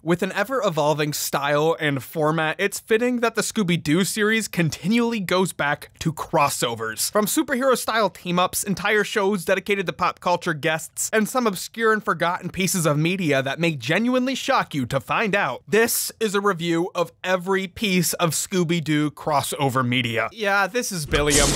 With an ever evolving style and format, it's fitting that the Scooby Doo series continually goes back to crossovers. From superhero style team ups, entire shows dedicated to pop culture guests, and some obscure and forgotten pieces of media that may genuinely shock you to find out. This is a review of every piece of Scooby Doo crossover media. Yeah, this is Billiam.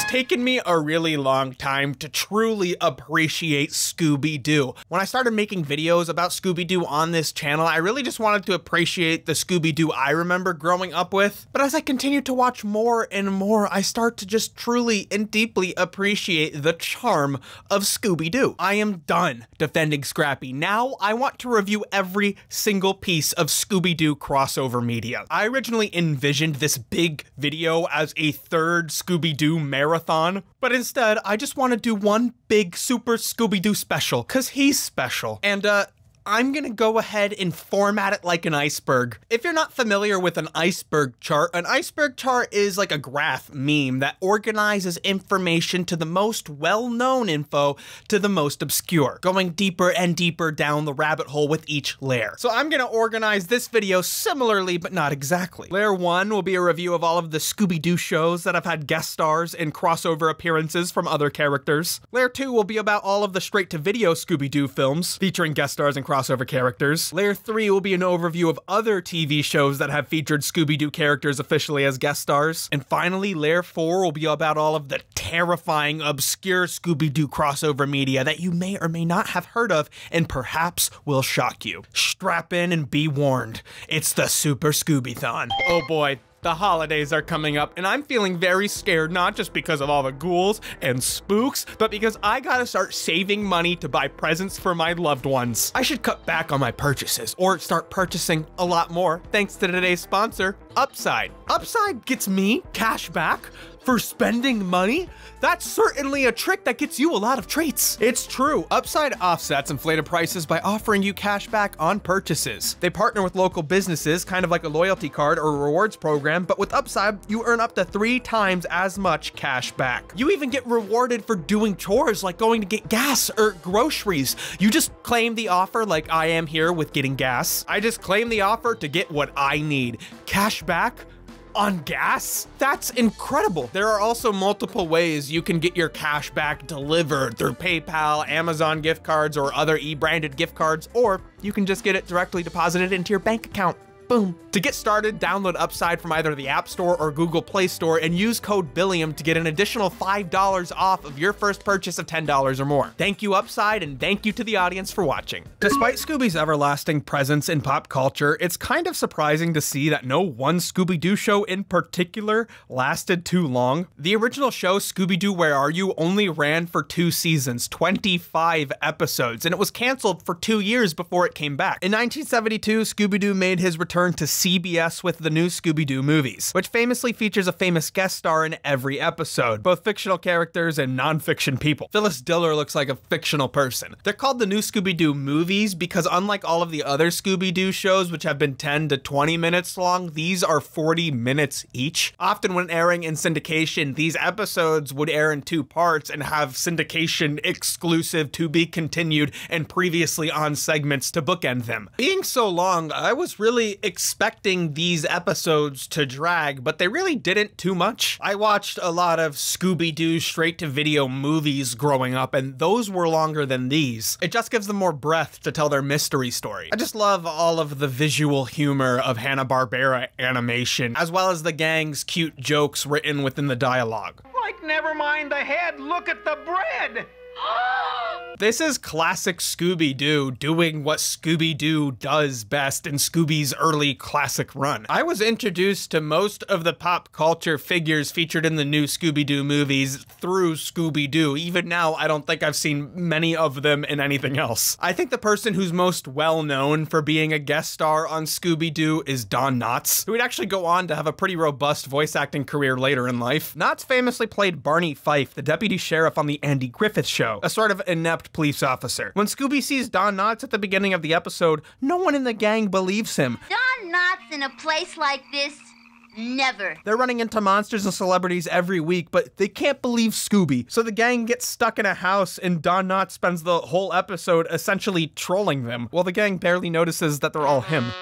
It's taken me a really long time to truly appreciate Scooby Doo. When I started making videos about Scooby Doo on this channel, I really just wanted to appreciate the Scooby Doo I remember growing up with. But as I continue to watch more and more, I start to just truly and deeply appreciate the charm of Scooby Doo. I am done defending Scrappy. Now I want to review every single piece of Scooby Doo crossover media. I originally envisioned this big video as a third Scooby Doo marathon, but instead I just want to do one big super Scooby Doo special, cause he's special. And uh, I'm gonna go ahead and format it like an iceberg. If you're not familiar with an iceberg chart, an iceberg chart is like a graph meme that organizes information to the most well-known info to the most obscure, going deeper and deeper down the rabbit hole with each layer. So I'm gonna organize this video similarly, but not exactly. Layer one will be a review of all of the Scooby-Doo shows that have had guest stars and crossover appearances from other characters. Layer two will be about all of the straight-to-video Scooby-Doo films featuring guest stars and crossover crossover characters. Layer 3 will be an overview of other TV shows that have featured Scooby Doo characters officially as guest stars. And finally, Layer 4 will be about all of the terrifying, obscure Scooby Doo crossover media that you may or may not have heard of and perhaps will shock you. Strap in and be warned. It's the Super Scooby-Thon. Oh boy, the holidays are coming up, and I'm feeling very scared, not just because of all the ghouls and spooks, but because I gotta start saving money to buy presents for my loved ones. I should cut back on my purchases, or start purchasing a lot more, thanks to today's sponsor, Upside. Upside gets me cash back for spending money? That's certainly a trick that gets you a lot of treats. It's true. Upside offsets inflated prices by offering you cash back on purchases. They partner with local businesses, kind of like a loyalty card or a rewards program, but with Upside, you earn up to three times as much cash back. You even get rewarded for doing chores like going to get gas or groceries. You just claim the offer like I am here with getting gas. I just claim the offer to get what I need. Cash back on gas? That's incredible. There are also multiple ways you can get your cash back delivered through PayPal, Amazon gift cards, or other e-branded gift cards, or you can just get it directly deposited into your bank account. Boom. To get started, download Upside from either the App Store or Google Play Store and use code Billiam to get an additional $5 off of your first purchase of $10 or more. Thank you, Upside, and thank you to the audience for watching. Despite Scooby's everlasting presence in pop culture, it's kind of surprising to see that no one Scooby Doo show in particular lasted too long. The original show, Scooby Doo Where Are You, only ran for two seasons, 25 episodes, and it was canceled for two years before it came back. In 1972, Scooby Doo made his return to CBS with the new Scooby Doo movies, which famously features a famous guest star in every episode, both fictional characters and non-fiction people. Phyllis Diller looks like a fictional person. They're called the new Scooby Doo movies because unlike all of the other Scooby Doo shows, which have been 10 to 20 minutes long, these are 40 minutes each. Often when airing in syndication, these episodes would air in two parts and have syndication exclusive to be continued and previously on segments to bookend them. Being so long, I was really expecting these episodes to drag, but they really didn't too much. I watched a lot of Scooby Doo straight to video movies growing up, and those were longer than these. It just gives them more breath to tell their mystery story. I just love all of the visual humor of Hanna-Barbera animation, as well as the gang's cute jokes written within the dialogue. Like, never mind the head, look at the bread! This is classic Scooby Doo doing what Scooby Doo does best in Scooby's early classic run. I was introduced to most of the pop culture figures featured in the new Scooby Doo movies through Scooby Doo. Even now, I don't think I've seen many of them in anything else. I think the person who's most well known for being a guest star on Scooby Doo is Don Knotts, who would actually go on to have a pretty robust voice acting career later in life. Knotts famously played Barney Fife, the deputy sheriff on The Andy Griffith Show, a sort of inept police officer. When Scooby sees Don Knotts at the beginning of the episode, no one in the gang believes him. Don Knotts in a place like this? Never. They're running into monsters and celebrities every week, but they can't believe Scooby. So the gang gets stuck in a house, and Don Knotts spends the whole episode essentially trolling them, while the gang barely notices that they're all him.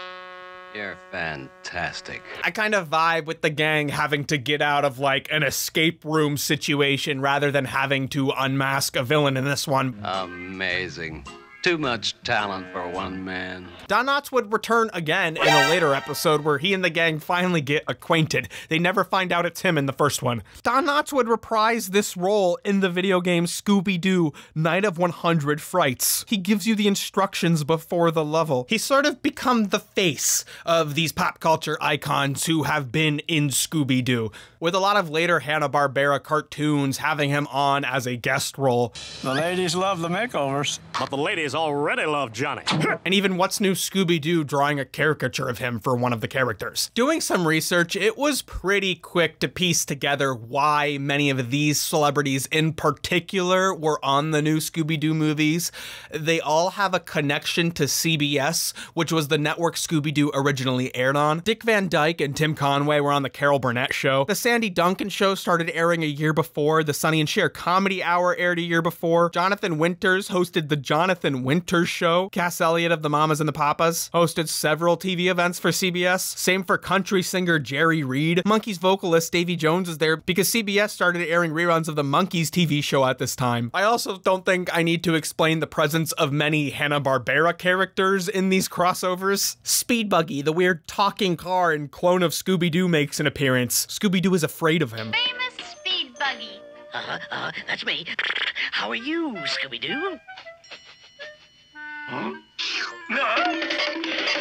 You're fantastic. I kind of vibe with the gang having to get out of like an escape room situation rather than having to unmask a villain in this one. Amazing. Too much talent for one man. Don Knotts would return again in a later episode where he and the gang finally get acquainted. They never find out it's him in the first one. Don Knotts would reprise this role in the video game Scooby Doo Night of 100 Frights. He gives you the instructions before the level. He's sort of become the face of these pop culture icons who have been in Scooby Doo, with a lot of later Hanna-Barbera cartoons having him on as a guest role. The ladies love the makeovers. But the ladies already love Johnny. and even What's New Scooby Doo drawing a caricature of him for one of the characters. Doing some research, it was pretty quick to piece together why many of these celebrities in particular were on the new Scooby Doo movies. They all have a connection to CBS, which was the network Scooby Doo originally aired on. Dick Van Dyke and Tim Conway were on The Carol Burnett Show. The Sandy Duncan Show started airing a year before. The Sonny and Cher Comedy Hour aired a year before. Jonathan Winters hosted The Jonathan Winters Show. Cass Elliot of the Mamas and the Papas hosted several TV events for CBS. Same for country singer Jerry Reed. Monkees vocalist Davy Jones is there because CBS started airing reruns of the Monkees TV show at this time. I also don't think I need to explain the presence of many Hanna-Barbera characters in these crossovers. Speed Buggy, the weird talking car and clone of Scooby-Doo makes an appearance. Scooby-Doo is afraid of him. Famous speed buggy. Uh, uh, that's me. How are you, Scooby Doo?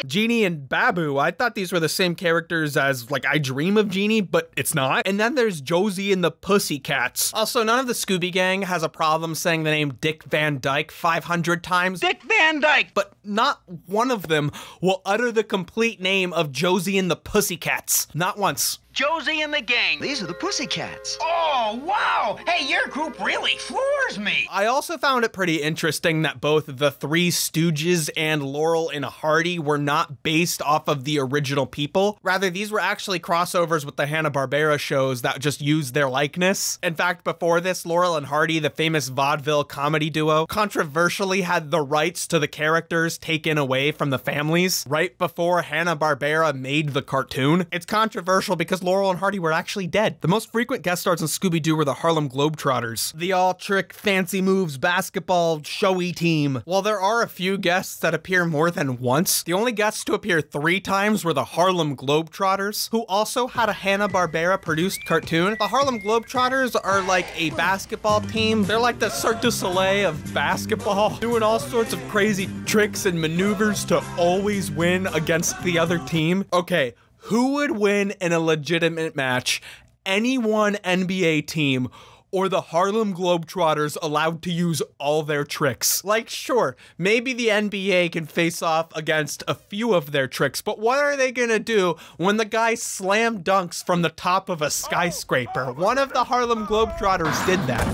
Jeannie and Babu, I thought these were the same characters as, like, I Dream of Jeannie, but it's not. And then there's Josie and the Pussycats. Also, none of the Scooby Gang has a problem saying the name Dick Van Dyke 500 times. Dick Van Dyke. But not one of them will utter the complete name of Josie and the Pussycats. Not once. Josie and the gang. These are the Pussycats. Oh, wow. Hey, your group really floors me. I also found it pretty interesting that both the Three Stooges and Laurel and Hardy were not based off of the original people. Rather, these were actually crossovers with the Hanna-Barbera shows that just used their likeness. In fact, before this, Laurel and Hardy, the famous vaudeville comedy duo, controversially had the rights to the characters taken away from the families right before Hanna-Barbera made the cartoon. It's controversial because Laurel and Hardy were actually dead. The most frequent guest stars in Scooby-Doo were the Harlem Globetrotters, the all-trick, fancy moves, basketball, showy team. While there are a few guests that appear more than once, the only guests to appear three times were the Harlem Globetrotters, who also had a Hanna-Barbera produced cartoon. The Harlem Globetrotters are like a basketball team. They're like the Cirque du Soleil of basketball, doing all sorts of crazy tricks and maneuvers to always win against the other team. Okay, who would win in a legitimate match? Any one NBA team or the Harlem Globetrotters allowed to use all their tricks? Like, sure, maybe the NBA can face off against a few of their tricks, but what are they gonna do when the guy slam dunks from the top of a skyscraper? One of the Harlem Globetrotters did that.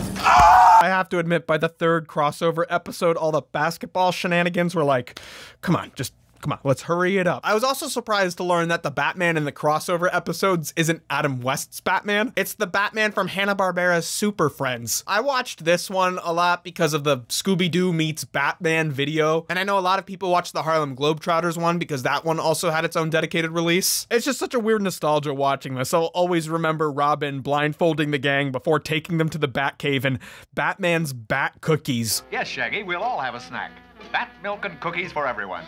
I have to admit, by the third crossover episode, all the basketball shenanigans were like, come on, just Come on, let's hurry it up. I was also surprised to learn that the Batman in the crossover episodes isn't Adam West's Batman. It's the Batman from Hanna-Barbera's Super Friends. I watched this one a lot because of the Scooby-Doo meets Batman video, and I know a lot of people watch the Harlem Globetrotters one because that one also had its own dedicated release. It's just such a weird nostalgia watching this. I'll always remember Robin blindfolding the gang before taking them to the Batcave and Batman's Bat Cookies. Yes, Shaggy, we'll all have a snack. Bat milk and cookies for everyone.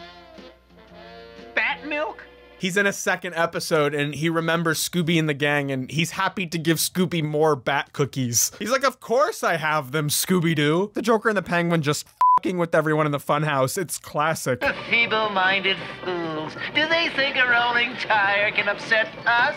Bat milk? He's in a second episode and he remembers Scooby and the gang and he's happy to give Scooby more bat cookies. He's like, Of course I have them, Scooby Doo. The Joker and the Penguin just fing with everyone in the funhouse. It's classic. The Feeble minded fools. Do they think a rolling tire can upset us?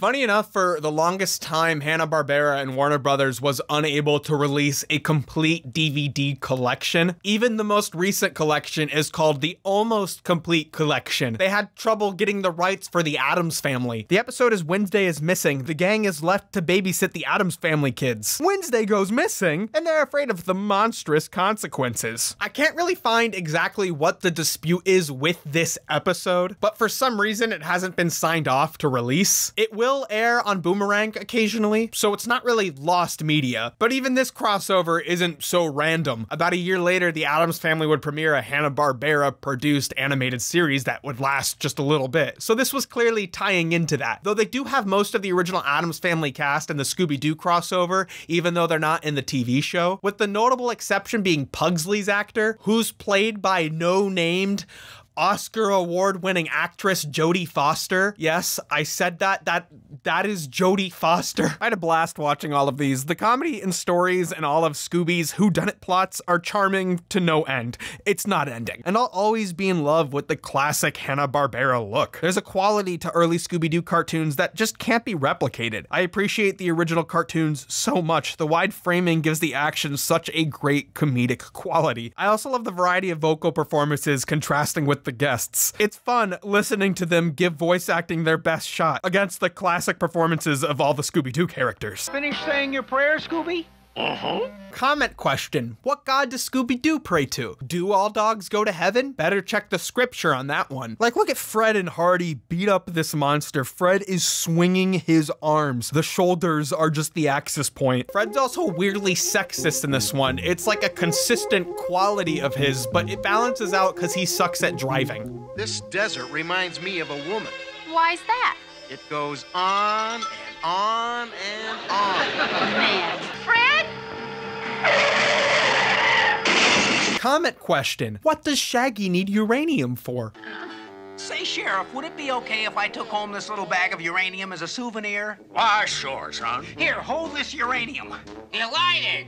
Funny enough, for the longest time, Hanna-Barbera and Warner Brothers was unable to release a complete DVD collection. Even the most recent collection is called the Almost Complete Collection. They had trouble getting the rights for the Addams Family. The episode is Wednesday is missing. The gang is left to babysit the Addams Family kids. Wednesday goes missing, and they're afraid of the monstrous consequences. I can't really find exactly what the dispute is with this episode, but for some reason it hasn't been signed off to release. It will air on Boomerang occasionally, so it's not really lost media. But even this crossover isn't so random. About a year later, the Addams family would premiere a Hanna-Barbera produced animated series that would last just a little bit. So this was clearly tying into that. Though they do have most of the original Addams family cast in the Scooby-Doo crossover, even though they're not in the TV show, with the notable exception being Pugsley's actor, who's played by no-named Oscar award winning actress Jodie Foster. Yes, I said that. That that is Jodie Foster. I had a blast watching all of these. The comedy and stories and all of Scooby's whodunit plots are charming to no end. It's not ending. And I'll always be in love with the classic Hanna-Barbera look. There's a quality to early Scooby-Doo cartoons that just can't be replicated. I appreciate the original cartoons so much. The wide framing gives the action such a great comedic quality. I also love the variety of vocal performances contrasting with the guests. It's fun listening to them give voice acting their best shot against the classic performances of all the Scooby Doo characters. Finish saying your prayer, Scooby? Uh-huh. Comment question What god does Scooby Doo pray to? Do all dogs go to heaven? Better check the scripture on that one. Like, look at Fred and Hardy beat up this monster. Fred is swinging his arms, the shoulders are just the axis point. Fred's also weirdly sexist in this one. It's like a consistent quality of his, but it balances out because he sucks at driving. This desert reminds me of a woman. Why's that? It goes on and on and on. Man. Fred? Comment question What does Shaggy need uranium for? Say, Sheriff, would it be okay if I took home this little bag of uranium as a souvenir? Why, sure, son. Here, hold this uranium. You light it.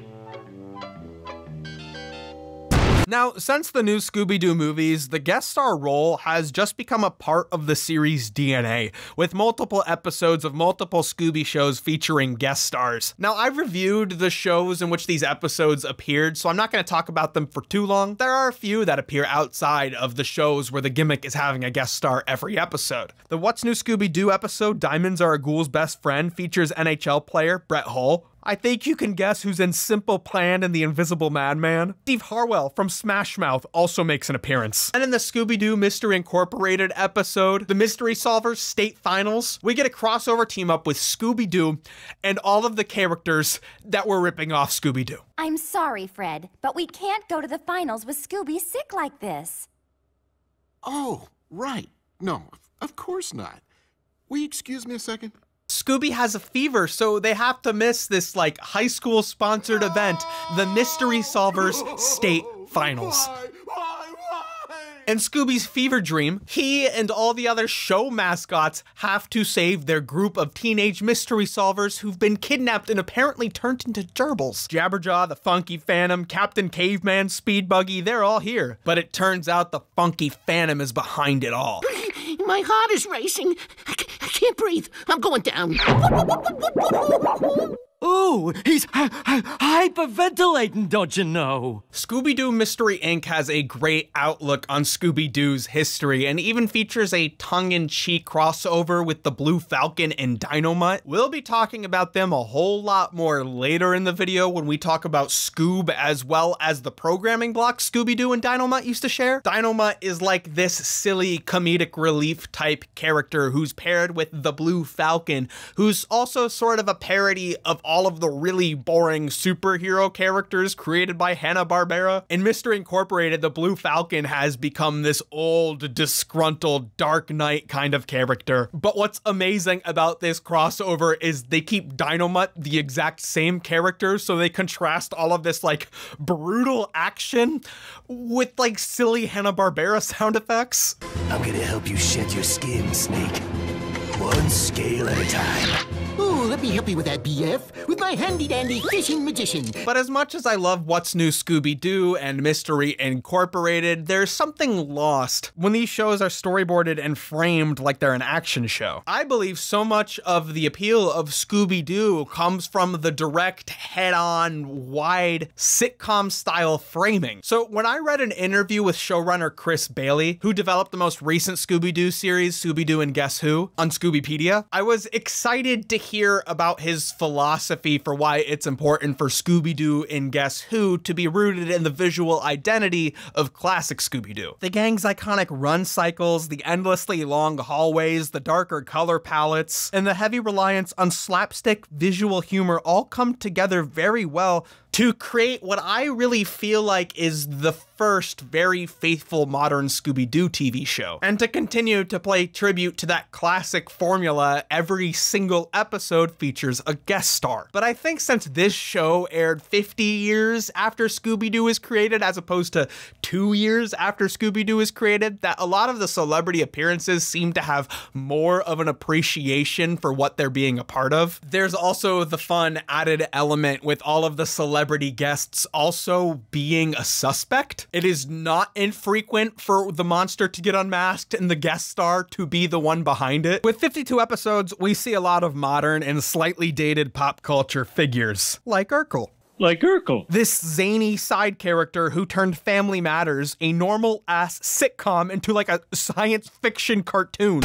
Now, since the new Scooby Doo movies, the guest star role has just become a part of the series' DNA, with multiple episodes of multiple Scooby shows featuring guest stars. Now, I've reviewed the shows in which these episodes appeared, so I'm not going to talk about them for too long. There are a few that appear outside of the shows where the gimmick is having a guest star every episode. The What's New Scooby Doo episode, Diamonds Are a Ghoul's Best Friend, features NHL player Brett Hull. I think you can guess who's in Simple Plan and the Invisible Madman. Steve Harwell from Smash Mouth also makes an appearance. And in the Scooby Doo Mystery Incorporated episode, The Mystery Solvers State Finals, we get a crossover team up with Scooby Doo and all of the characters that were ripping off Scooby Doo. I'm sorry, Fred, but we can't go to the finals with Scooby sick like this. Oh, right. No, of course not. Will you excuse me a second? Scooby has a fever, so they have to miss this like high school sponsored event, the Mystery Solvers State Finals. In Scooby's fever dream, he and all the other show mascots have to save their group of teenage mystery solvers who've been kidnapped and apparently turned into gerbils. Jabberjaw, the Funky Phantom, Captain Caveman, Speed Buggy, they're all here. But it turns out the Funky Phantom is behind it all. My heart is racing. I can't breathe. I'm going down. Ooh, he's hy- hy- hyperventilating, don't you know? Scooby Doo Mystery Inc. has a great outlook on Scooby Doo's history and even features a tongue in cheek crossover with the Blue Falcon and Dynomutt. We'll be talking about them a whole lot more later in the video when we talk about Scoob as well as the programming block Scooby Doo and Dynomutt used to share. Dynomutt is like this silly comedic relief type character who's paired with the Blue Falcon, who's also sort of a parody of all of the really boring superhero characters created by Hanna-Barbera. In Mr. Incorporated, the Blue Falcon has become this old, disgruntled Dark Knight kind of character. But what's amazing about this crossover is they keep Dynomutt the exact same character, so they contrast all of this like brutal action with like silly Hanna-Barbera sound effects. I'm gonna help you shed your skin, Snake. One scale at a time. Ooh, that me help you with that, BF, with my handy-dandy fishing magician. But as much as I love What's New Scooby-Doo and Mystery Incorporated, there's something lost when these shows are storyboarded and framed like they're an action show. I believe so much of the appeal of Scooby-Doo comes from the direct, head-on, wide, sitcom-style framing. So when I read an interview with showrunner Chris Bailey, who developed the most recent Scooby-Doo series, Scooby-Doo and Guess Who, on Scoobypedia, I was excited to hear about his philosophy for why it's important for Scooby-Doo and Guess Who to be rooted in the visual identity of classic Scooby-Doo. The gang's iconic run cycles, the endlessly long hallways, the darker color palettes, and the heavy reliance on slapstick visual humor all come together very well to create what I really feel like is the first very faithful modern Scooby Doo TV show, and to continue to play tribute to that classic formula, every single episode features a guest star. But I think since this show aired 50 years after Scooby Doo was created, as opposed to two years after Scooby Doo was created, that a lot of the celebrity appearances seem to have more of an appreciation for what they're being a part of. There's also the fun added element with all of the celebrity guests also being a suspect. It is not infrequent for the monster to get unmasked and the guest star to be the one behind it. With 52 episodes, we see a lot of modern and slightly dated pop culture figures, like Urkel. Like Urkel. This zany side character who turned Family Matters, a normal ass sitcom, into like a science fiction cartoon.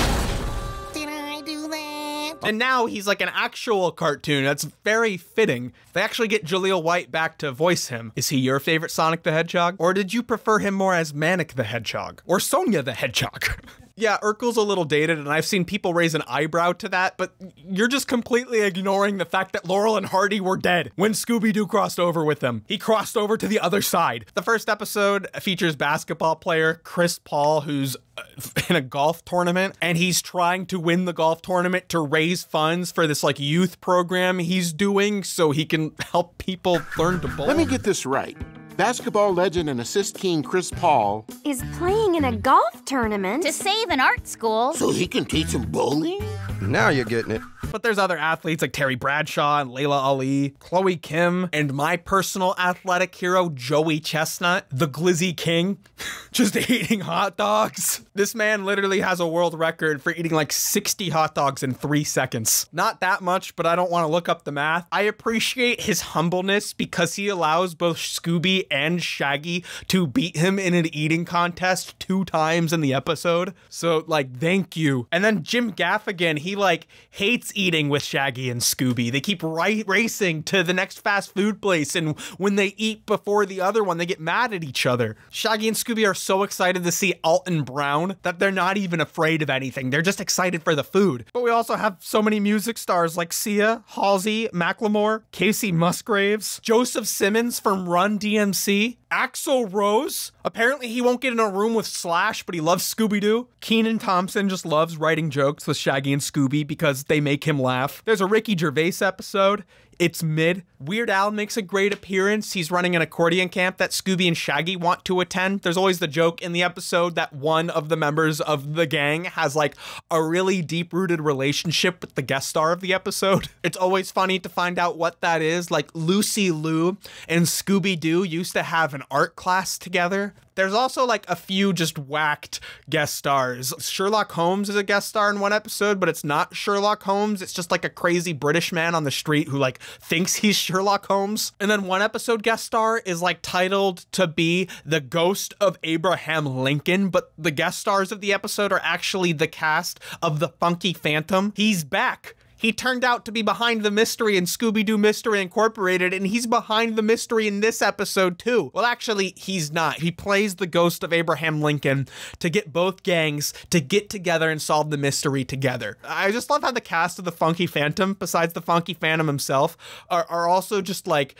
And now he's like an actual cartoon. That's very fitting. They actually get Jaleel White back to voice him. Is he your favorite Sonic the Hedgehog? Or did you prefer him more as Manic the Hedgehog? Or Sonia the Hedgehog? Yeah, Urkel's a little dated, and I've seen people raise an eyebrow to that, but you're just completely ignoring the fact that Laurel and Hardy were dead when Scooby Doo crossed over with them. He crossed over to the other side. The first episode features basketball player Chris Paul, who's uh, in a golf tournament, and he's trying to win the golf tournament to raise funds for this like youth program he's doing so he can help people learn to bowl. Let me get this right. Basketball legend and assist king Chris Paul Is playing in a golf tournament to save an art school. So he can teach him bowling? Now you're getting it. But there's other athletes like Terry Bradshaw and Laila Ali, Chloe Kim, and my personal athletic hero, Joey Chestnut, the Glizzy King, just eating hot dogs. This man literally has a world record for eating like 60 hot dogs in three seconds. Not that much, but I don't want to look up the math. I appreciate his humbleness because he allows both Scooby and Shaggy to beat him in an eating contest two times in the episode. So, like, thank you. And then Jim Gaffigan, he like hates eating with Shaggy and Scooby. They keep ri- racing to the next fast food place, and when they eat before the other one, they get mad at each other. Shaggy and Scooby are so excited to see Alton Brown that they're not even afraid of anything. They're just excited for the food. But we also have so many music stars like Sia, Halsey, Macklemore, Kacey Musgraves, Joseph Simmons from Run DMC, Axl Rose. Apparently, he won't get in a room with Slash, but he loves Scooby Doo. Kenan Thompson just loves writing jokes with Shaggy and Scooby because they make him laugh. There's a Ricky Gervais episode. It's mid. Weird Al makes a great appearance. He's running an accordion camp that Scooby and Shaggy want to attend. There's always the joke in the episode that one of the members of the gang has like a really deep rooted relationship with the guest star of the episode. It's always funny to find out what that is. Like Lucy Liu and Scooby Doo used to have an art class together. There's also like a few just whacked guest stars. Sherlock Holmes is a guest star in one episode, but it's not Sherlock Holmes. It's just like a crazy British man on the street who like thinks he's Sherlock Holmes. And then one episode guest star is like titled to be the ghost of Abraham Lincoln, but the guest stars of the episode are actually the cast of The Funky Phantom. He's back. He turned out to be behind the mystery in Scooby Doo Mystery Incorporated, and he's behind the mystery in this episode too. Well, actually, he's not. He plays the ghost of Abraham Lincoln to get both gangs to get together and solve the mystery together. I just love how the cast of the Funky Phantom, besides the Funky Phantom himself, are, are also just like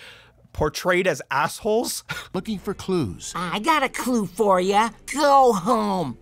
portrayed as assholes. looking for clues. I got a clue for you. Go home.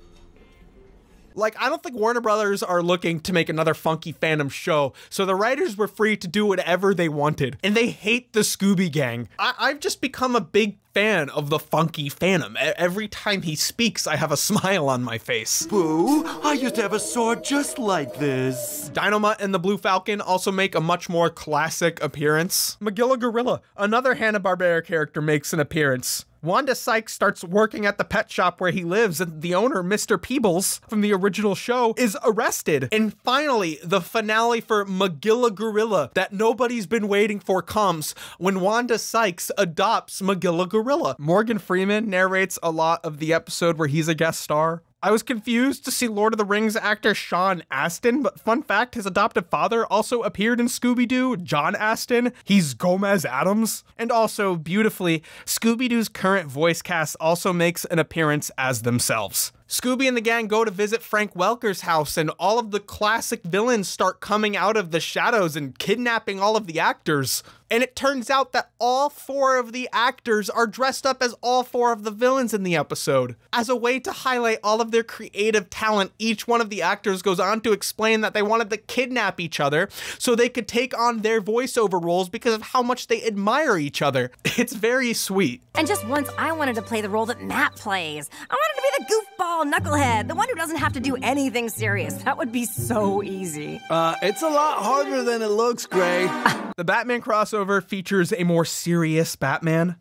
Like, I don't think Warner Brothers are looking to make another Funky Phantom show, so the writers were free to do whatever they wanted. And they hate the Scooby Gang. I- I've just become a big fan of the funky Phantom. Every time he speaks, I have a smile on my face. Boo, I used to have a sword just like this. Dynomutt and the Blue Falcon also make a much more classic appearance. Magilla Gorilla, another Hanna-Barbera character, makes an appearance. Wanda Sykes starts working at the pet shop where he lives, and the owner, Mr. Peebles, from the original show, is arrested. And finally, the finale for Magilla Gorilla that nobody's been waiting for comes when Wanda Sykes adopts Magilla Gorilla. Morgan Freeman narrates a lot of the episode where he's a guest star. I was confused to see Lord of the Rings actor Sean Astin, but fun fact, his adoptive father also appeared in Scooby Doo, John Astin. He's Gomez Addams. And also, beautifully, Scooby Doo's current voice cast also makes an appearance as themselves. Scooby and the gang go to visit Frank Welker's house, and all of the classic villains start coming out of the shadows and kidnapping all of the actors. And it turns out that all four of the actors are dressed up as all four of the villains in the episode. As a way to highlight all of their creative talent, each one of the actors goes on to explain that they wanted to kidnap each other so they could take on their voiceover roles because of how much they admire each other. It's very sweet. And just once I wanted to play the role that Matt plays. I wanted to be the goofball knucklehead, the one who doesn't have to do anything serious. That would be so easy. Uh, it's a lot harder than it looks, Grey. The Batman crossover features a more serious Batman.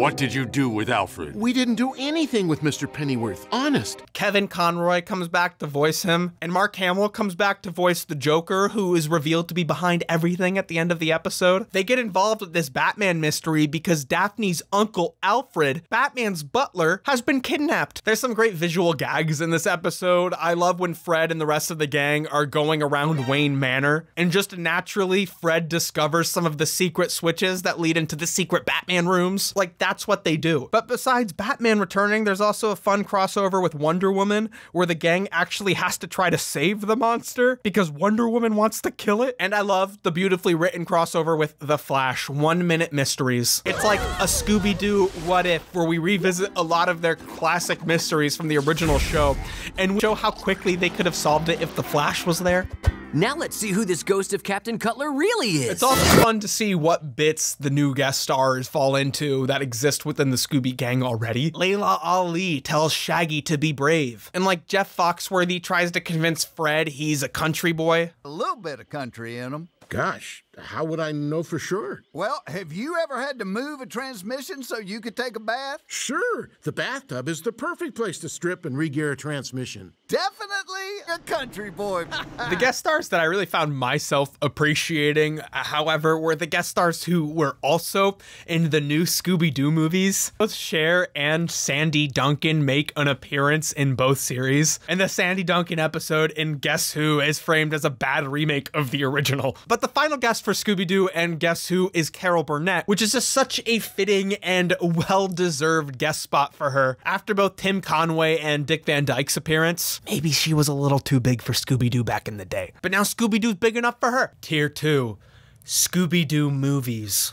What did you do with Alfred? We didn't do anything with Mr. Pennyworth, honest. Kevin Conroy comes back to voice him, and Mark Hamill comes back to voice the Joker, who is revealed to be behind everything at the end of the episode. They get involved with this Batman mystery because Daphne's uncle Alfred, Batman's butler, has been kidnapped. There's some great visual gags in this episode. I love when Fred and the rest of the gang are going around Wayne Manor, and just naturally, Fred discovers some of the secret switches that lead into the secret Batman rooms. Like, that's what they do. But besides Batman returning, there's also a fun crossover with Wonder Woman where the gang actually has to try to save the monster because Wonder Woman wants to kill it. And I love the beautifully written crossover with The Flash, One Minute Mysteries. It's like a Scooby Doo What If where we revisit a lot of their classic mysteries from the original show and show how quickly they could have solved it if The Flash was there. Now let's see who this ghost of Captain Cutler really is. It's also fun to see what bits the new guest stars fall into that exist within the Scooby gang already. Laila Ali tells Shaggy to be brave. And like Jeff Foxworthy tries to convince Fred he's a country boy. A little bit of country in him. Gosh, how would I know for sure? Well, have you ever had to move a transmission so you could take a bath? Sure. The bathtub is the perfect place to strip and re-gear a transmission. Definitely a country boy. the guest stars that I really found myself appreciating, however, were the guest stars who were also in the new Scooby Doo movies. Both Cher and Sandy Duncan make an appearance in both series. And the Sandy Duncan episode in Guess Who is framed as a bad remake of the original. But the final guest for Scooby Doo and Guess Who is Carol Burnett, which is just such a fitting and well deserved guest spot for her. After both Tim Conway and Dick Van Dyke's appearance, maybe she was a little too big for Scooby Doo back in the day. But now Scooby Doo's big enough for her. Tier 2 Scooby Doo movies.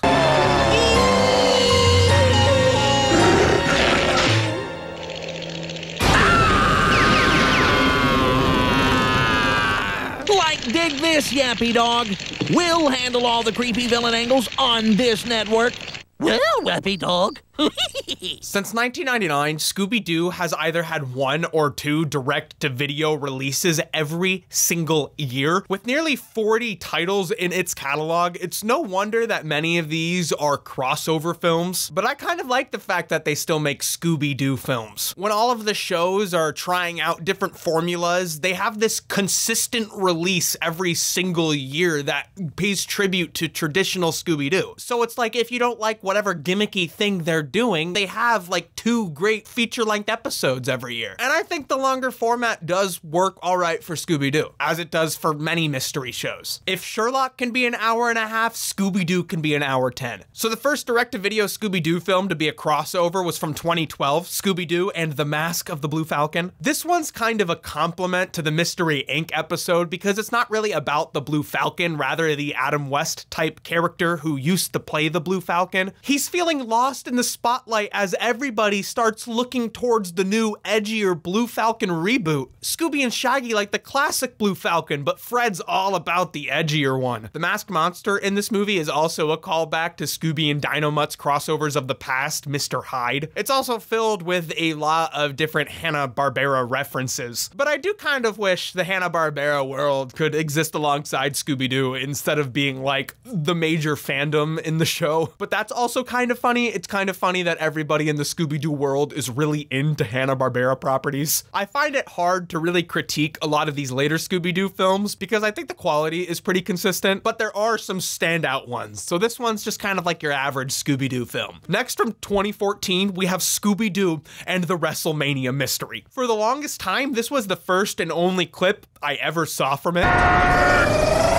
Dig this, Yappy Dog. We'll handle all the creepy villain angles on this network. Well, Yappy Dog. Since 1999, Scooby Doo has either had one or two direct to video releases every single year. With nearly 40 titles in its catalog, it's no wonder that many of these are crossover films, but I kind of like the fact that they still make Scooby Doo films. When all of the shows are trying out different formulas, they have this consistent release every single year that pays tribute to traditional Scooby Doo. So it's like if you don't like whatever gimmicky thing they're doing, they have like two great feature length episodes every year. And I think the longer format does work all right for Scooby Doo, as it does for many mystery shows. If Sherlock can be an hour and a half, Scooby Doo can be an hour 10. So the first direct to video Scooby Doo film to be a crossover was from 2012 Scooby Doo and the Mask of the Blue Falcon. This one's kind of a compliment to the Mystery Inc. episode because it's not really about the Blue Falcon, rather, the Adam West type character who used to play the Blue Falcon. He's feeling lost in the spotlight as everybody starts looking towards the new, edgier Blue Falcon reboot. Scooby and Shaggy like the classic Blue Falcon, but Fred's all about the edgier one. The masked monster in this movie is also a callback to Scooby and Dynomutt's crossovers of the past, Mr. Hyde. It's also filled with a lot of different Hanna-Barbera references. But I do kind of wish the Hanna-Barbera world could exist alongside Scooby-Doo instead of being like the major fandom in the show. But that's also kind of funny. It's kind of funny that everybody in the Scooby-Doo world is really into Hanna-Barbera properties. I find it hard to really critique a lot of these later Scooby-Doo films because I think the quality is pretty consistent, but there are some standout ones. So this one's just kind of like your average Scooby-Doo film. Next from 2014, we have Scooby-Doo and the WrestleMania Mystery. For the longest time, this was the first and only clip I ever saw from it.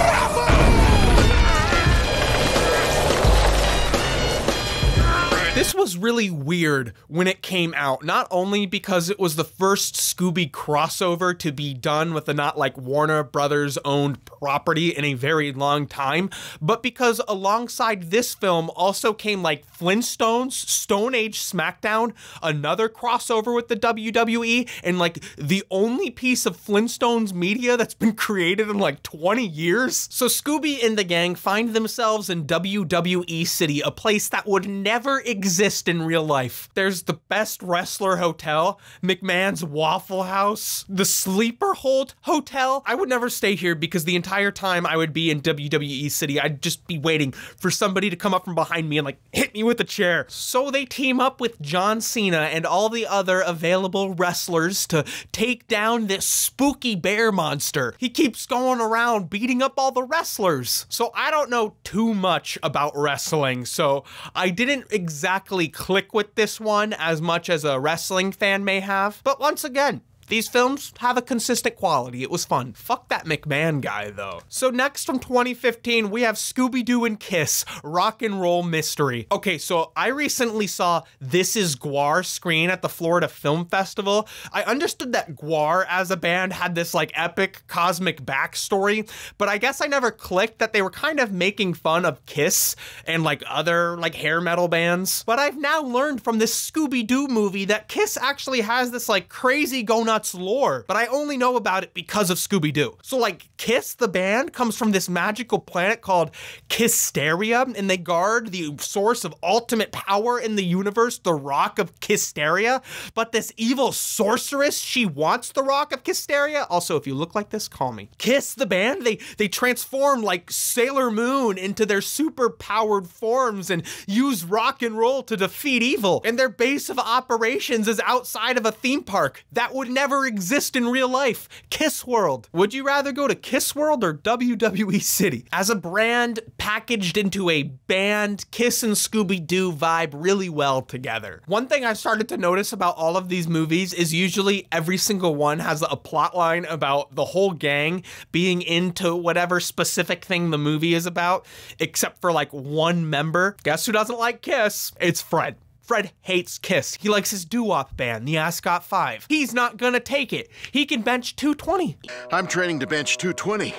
This was really weird when it came out, not only because it was the first Scooby crossover to be done with a not like Warner Brothers owned property in a very long time, but because alongside this film also came like Flintstones, Stone Age SmackDown, another crossover with the WWE, and like the only piece of Flintstones media that's been created in like 20 years. So Scooby and the gang find themselves in WWE City, a place that would never exist exist in real life. There's the best wrestler hotel, McMahon's Waffle House, the Sleeper Hold Hotel. I would never stay here because the entire time I would be in WWE City, I'd just be waiting for somebody to come up from behind me and like hit me with a chair. So they team up with John Cena and all the other available wrestlers to take down this spooky bear monster. He keeps going around beating up all the wrestlers. So I don't know too much about wrestling, so I didn't exactly exactly click with this one as much as a wrestling fan may have. But once again, these films have a consistent quality. It was fun. Fuck that McMahon guy, though. So next from 2015, we have Scooby-Doo and Kiss, Rock and Roll Mystery. Okay, so I recently saw This Is Gwar screen at the Florida Film Festival. I understood that Gwar as a band had this like epic cosmic backstory, but I guess I never clicked that they were kind of making fun of Kiss and like other like hair metal bands. But I've now learned from this Scooby-Doo movie that Kiss actually has this like crazy go nuts Nuts lore, but I only know about it because of Scooby Doo. So, like, Kiss, the band, comes from this magical planet called Kissteria, and they guard the source of ultimate power in the universe, the Rock of Kissteria. But this evil sorceress, she wants the Rock of Kissteria. Also, if you look like this, call me. Kiss, the band, they, they transform like Sailor Moon into their super powered forms and use rock and roll to defeat evil. And their base of operations is outside of a theme park. That would never never exist in real life. Kiss World. Would you rather go to Kiss World or WWE City? As a brand packaged into a band, Kiss and Scooby Doo vibe really well together. One thing I've started to notice about all of these movies is usually every single one has a plot line about the whole gang being into whatever specific thing the movie is about, except for like one member. Guess who doesn't like Kiss? It's Fred. Fred hates Kiss. He likes his doo-wop band, the Ascot 5. He's not gonna take it. He can bench 220. I'm training to bench 220.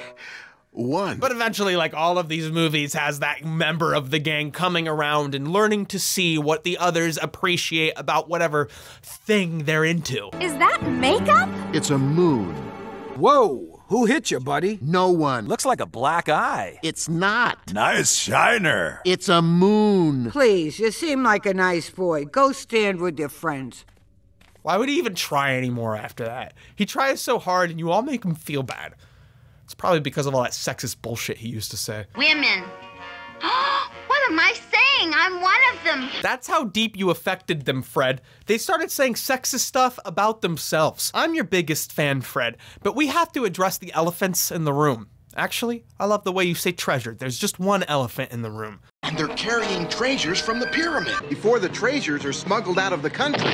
One. But eventually, like all of these movies, has that member of the gang coming around and learning to see what the others appreciate about whatever thing they're into. Is that makeup? It's a moon. Whoa! Who hit you, buddy? No one. Looks like a black eye. It's not. Nice shiner. It's a moon. Please, you seem like a nice boy. Go stand with your friends. Why would he even try anymore after that? He tries so hard and you all make him feel bad. It's probably because of all that sexist bullshit he used to say. Women. what am I saying? I'm one of them. That's how deep you affected them, Fred. They started saying sexist stuff about themselves. I'm your biggest fan, Fred, but we have to address the elephants in the room. Actually, I love the way you say treasure. There's just one elephant in the room. And they're carrying treasures from the pyramid. Before the treasures are smuggled out of the country,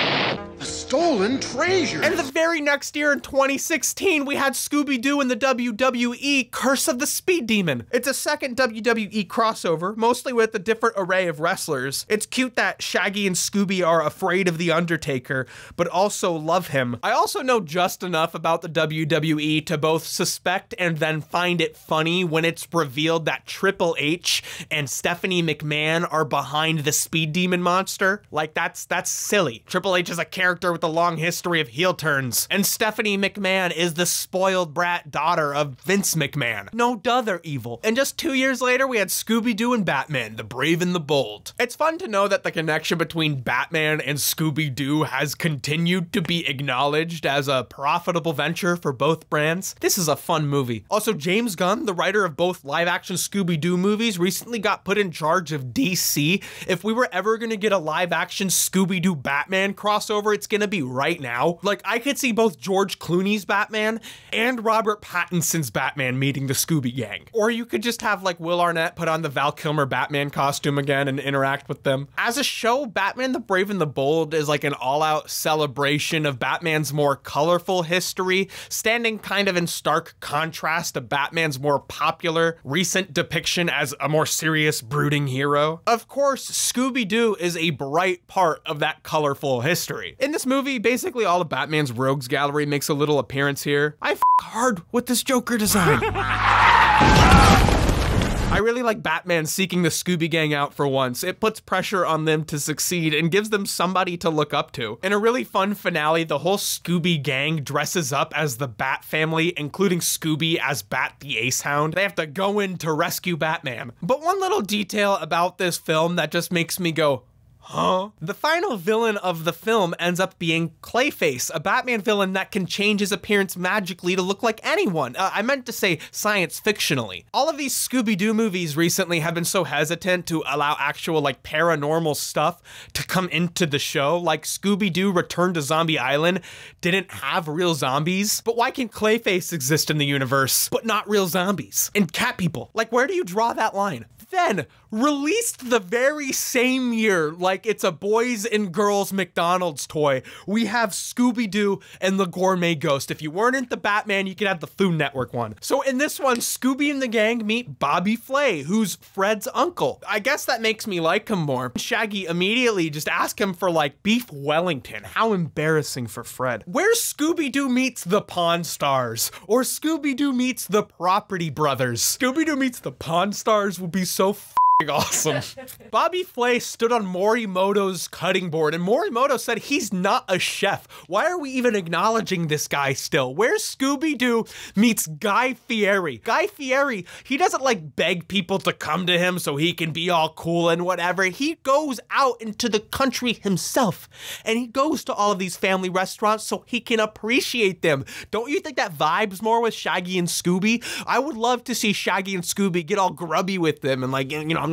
the stolen treasures. And the very next year in 2016, we had Scooby Doo in the WWE Curse of the Speed Demon. It's a second WWE crossover, mostly with a different array of wrestlers. It's cute that Shaggy and Scooby are afraid of The Undertaker, but also love him. I also know just enough about the WWE to both suspect and then find it funny when it's revealed that Triple H and Stephanie McMahon are behind the Speed Demon monster. Like that's that's silly. Triple H is a character with a long history of heel turns, and Stephanie McMahon is the spoiled brat daughter of Vince McMahon. No duh, they're evil. And just two years later, we had Scooby Doo and Batman, the brave and the bold. It's fun to know that the connection between Batman and Scooby Doo has continued to be acknowledged as a profitable venture for both brands. This is a fun movie. Also, James Gunn, the writer of both live action Scooby Doo movies, recently got put in charge of DC. If we were ever gonna get a live action Scooby Doo Batman crossover, it's gonna be right now. Like, I could see both George Clooney's Batman and Robert Pattinson's Batman meeting the Scooby Gang. Or you could just have, like, Will Arnett put on the Val Kilmer Batman costume again and interact with them. As a show, Batman the Brave and the Bold is like an all out celebration of Batman's more colorful history, standing kind of in stark contrast to Batman's more popular recent depiction as a more serious, brooding hero. Of course, Scooby Doo is a bright part of that colorful history. In this movie, basically all of Batman's rogues gallery makes a little appearance here. I f hard with this Joker design. I really like Batman seeking the Scooby Gang out for once. It puts pressure on them to succeed and gives them somebody to look up to. In a really fun finale, the whole Scooby Gang dresses up as the Bat family, including Scooby as Bat the Ace Hound. They have to go in to rescue Batman. But one little detail about this film that just makes me go, Huh? The final villain of the film ends up being Clayface, a Batman villain that can change his appearance magically to look like anyone. Uh, I meant to say science fictionally. All of these Scooby Doo movies recently have been so hesitant to allow actual, like, paranormal stuff to come into the show. Like, Scooby Doo Return to Zombie Island didn't have real zombies. But why can Clayface exist in the universe, but not real zombies? And cat people? Like, where do you draw that line? then released the very same year, like it's a boys and girls McDonald's toy. We have Scooby Doo and the Gourmet Ghost. If you weren't into Batman, you could have the Food Network one. So in this one, Scooby and the gang meet Bobby Flay, who's Fred's uncle. I guess that makes me like him more. Shaggy immediately just ask him for like beef Wellington. How embarrassing for Fred. Where's Scooby Doo meets the Pawn Stars? Or Scooby Doo meets the Property Brothers? Scooby Doo meets the Pawn Stars would be so awesome. Bobby Flay stood on Morimoto's cutting board, and Morimoto said he's not a chef. Why are we even acknowledging this guy still? Where's Scooby Doo meets Guy Fieri? Guy Fieri, he doesn't like beg people to come to him so he can be all cool and whatever. He goes out into the country himself, and he goes to all of these family restaurants so he can appreciate them. Don't you think that vibes more with Shaggy and Scooby? I would love to see Shaggy and Scooby get all grubby with them and like, you know,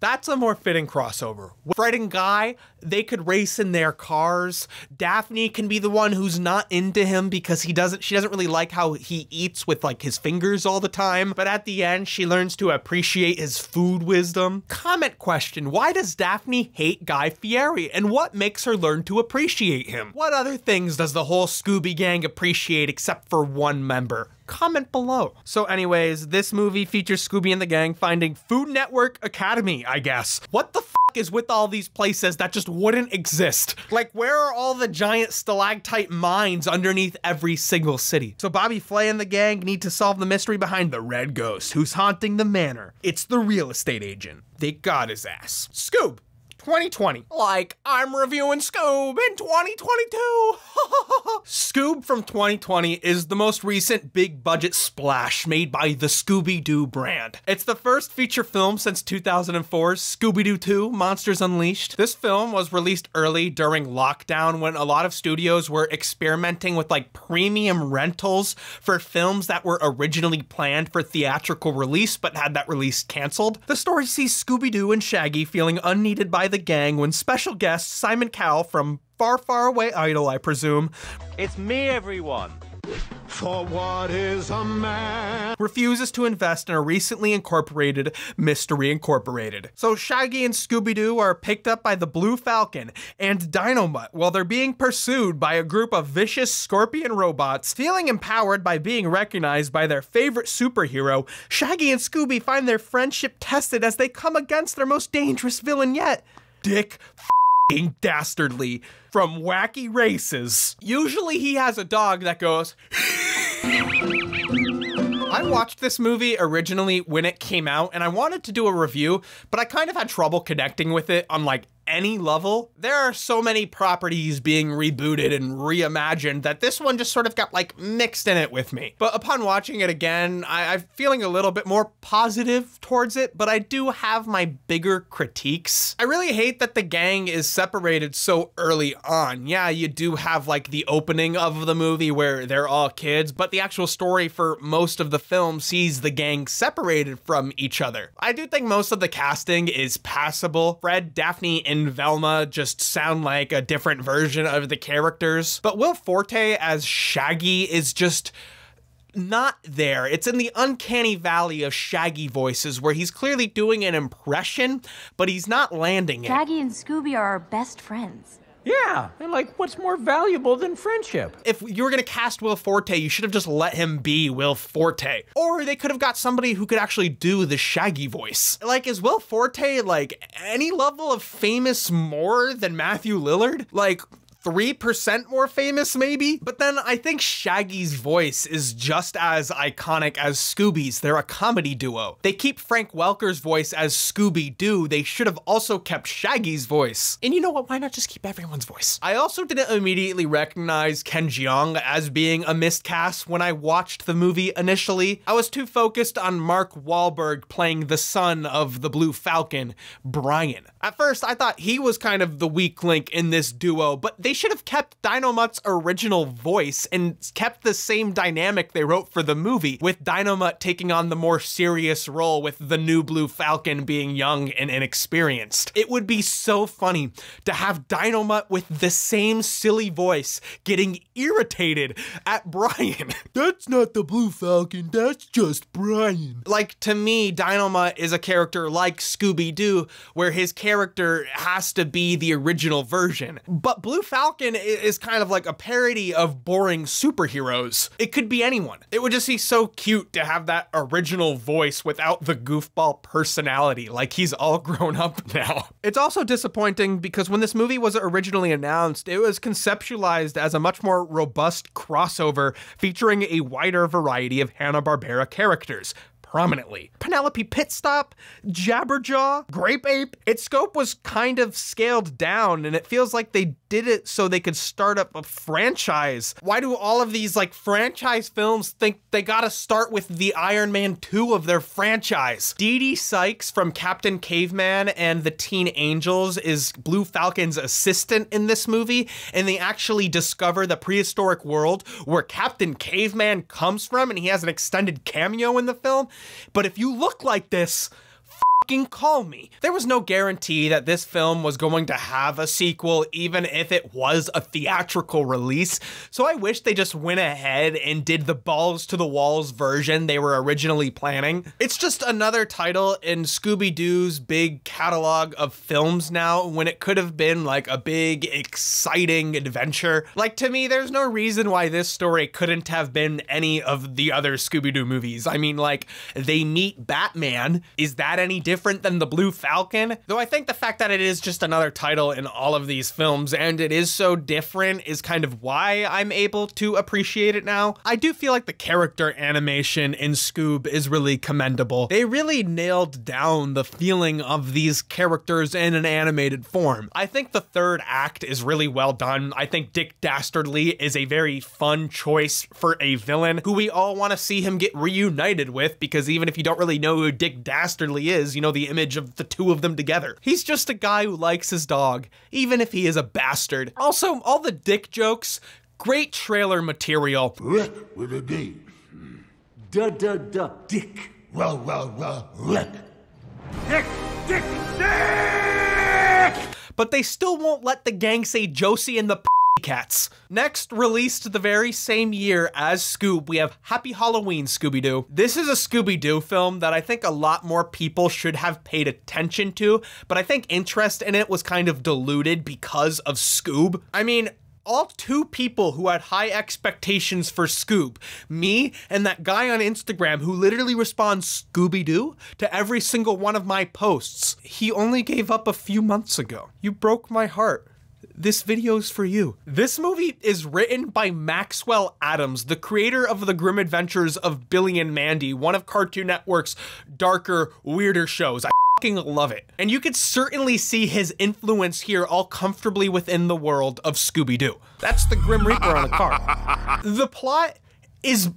that's a more fitting crossover. Fred and Guy, they could race in their cars. Daphne can be the one who's not into him because he doesn't she doesn't really like how he eats with like his fingers all the time. But at the end, she learns to appreciate his food wisdom. Comment question, why does Daphne hate Guy Fieri and what makes her learn to appreciate him? What other things does the whole Scooby gang appreciate except for one member? Comment below. So anyways, this movie features Scooby and the gang finding Food Network Academy, I guess. What the is with all these places that just wouldn't exist? Like, where are all the giant stalactite mines underneath every single city? So Bobby Flay and the gang need to solve the mystery behind the Red Ghost, who's haunting the manor. It's the real estate agent. They got his ass. Scoob, 2020. Like, I'm reviewing Scoob in 2022. Scoob from 2020 is the most recent big budget splash made by the Scooby Doo brand. It's the first feature film since 2004's Scooby Doo 2 Monsters Unleashed. This film was released early during lockdown when a lot of studios were experimenting with like premium rentals for films that were originally planned for theatrical release but had that release canceled. The story sees Scooby Doo and Shaggy feeling unneeded by the gang when special guest Simon Cowell from Far, Far Away Idol, I presume. It's me, everyone. For what is a man? Refuses to invest in a recently incorporated Mystery Incorporated. So Shaggy and Scooby Doo are picked up by the Blue Falcon and Dynomutt while they're being pursued by a group of vicious scorpion robots. Feeling empowered by being recognized by their favorite superhero, Shaggy and Scooby find their friendship tested as they come against their most dangerous villain yet Dick Dastardly from Wacky Races. Usually he has a dog that goes. I watched this movie originally when it came out and I wanted to do a review, but I kind of had trouble connecting with it on like any level. There are so many properties being rebooted and reimagined that this one just sort of got like mixed in it with me. But upon watching it again, I, am feeling a little bit more positive towards it, but I do have my bigger critiques. I really hate that the gang is separated so early on. Yeah, you do have like the opening of the movie where they're all kids, but the actual story for most of the film sees the gang separated from each other. I do think most of the casting is passable. Fred, Daphne, and and Velma just sound like a different version of the characters. But Will Forte as Shaggy is just not there. It's in the uncanny valley of Shaggy voices where he's clearly doing an impression, but he's not landing it. Shaggy and Scooby are our best friends. Yeah, and like, what's more valuable than friendship? If you were gonna cast Will Forte, you should have just let him be Will Forte. Or they could have got somebody who could actually do the Shaggy voice. Like, is Will Forte like any level of famous more than Matthew Lillard? Like, 3% more famous, maybe? But then I think Shaggy's voice is just as iconic as Scooby's. They're a comedy duo. They keep Frank Welker's voice as Scooby Doo. They should have also kept Shaggy's voice. And you know what? Why not just keep everyone's voice? I also didn't immediately recognize Ken Jeong as being a miscast when I watched the movie initially. I was too focused on Mark Wahlberg playing the son of the Blue Falcon, Brian. At first, I thought he was kind of the weak link in this duo, but they should have kept Dynomutt's original voice and kept the same dynamic they wrote for the movie, with Dynomutt taking on the more serious role with the new Blue Falcon being young and inexperienced. It would be so funny to have Dynomutt with the same silly voice getting irritated at Brian. that's not the Blue Falcon, that's just Brian. Like, to me, Dynomutt is a character like Scooby Doo, where his character has to be the original version. But Blue Falcon is kind of like a parody of boring superheroes. It could be anyone. It would just be so cute to have that original voice without the goofball personality, like he's all grown up now. It's also disappointing because when this movie was originally announced, it was conceptualized as a much more robust crossover featuring a wider variety of Hanna-Barbera characters prominently. Penelope Pitstop, Jabberjaw, Grape Ape. Its scope was kind of scaled down, and it feels like they did it so they could start up a franchise. Why do all of these like franchise films think they gotta start with the Iron Man 2 of their franchise? Dee Dee Sykes from Captain Caveman and the Teen Angels is Blue Falcon's assistant in this movie, and they actually discover the prehistoric world where Captain Caveman comes from, and he has an extended cameo in the film. But if you look like this, call me. There was no guarantee that this film was going to have a sequel, even if it was a theatrical release. So I wish they just went ahead and did the balls to the walls version they were originally planning. It's just another title in Scooby Doo's big catalog of films now when it could have been like a big, exciting adventure. Like to me, there's no reason why this story couldn't have been any of the other Scooby Doo movies. I mean, like, they meet Batman. Is that any different? Different than the Blue Falcon. Though I think the fact that it is just another title in all of these films and it is so different is kind of why I'm able to appreciate it now. I do feel like the character animation in Scoob is really commendable. They really nailed down the feeling of these characters in an animated form. I think the third act is really well done. I think Dick Dastardly is a very fun choice for a villain who we all want to see him get reunited with because even if you don't really know who Dick Dastardly is, you know the image of the two of them together. He's just a guy who likes his dog, even if he is a bastard. Also, all the dick jokes, great trailer material. Rick with a D. Dick. Well, well, well, Rick. Dick, dick, dick! But they still won't let the gang say Josie and the Cats. Next, released the very same year as Scoob, we have Happy Halloween Scooby Doo. This is a Scooby Doo film that I think a lot more people should have paid attention to, but I think interest in it was kind of diluted because of Scoob. I mean, all two people who had high expectations for Scoob, me and that guy on Instagram who literally responds Scooby Doo to every single one of my posts. He only gave up a few months ago. You broke my heart. This video's for you. This movie is written by Maxwell Atoms, the creator of the grim adventures of Billy and Mandy, one of Cartoon Network's darker, weirder shows. I fucking love it. And you could certainly see his influence here all comfortably within the world of Scooby Doo. That's the Grim Reaper on the car. The plot is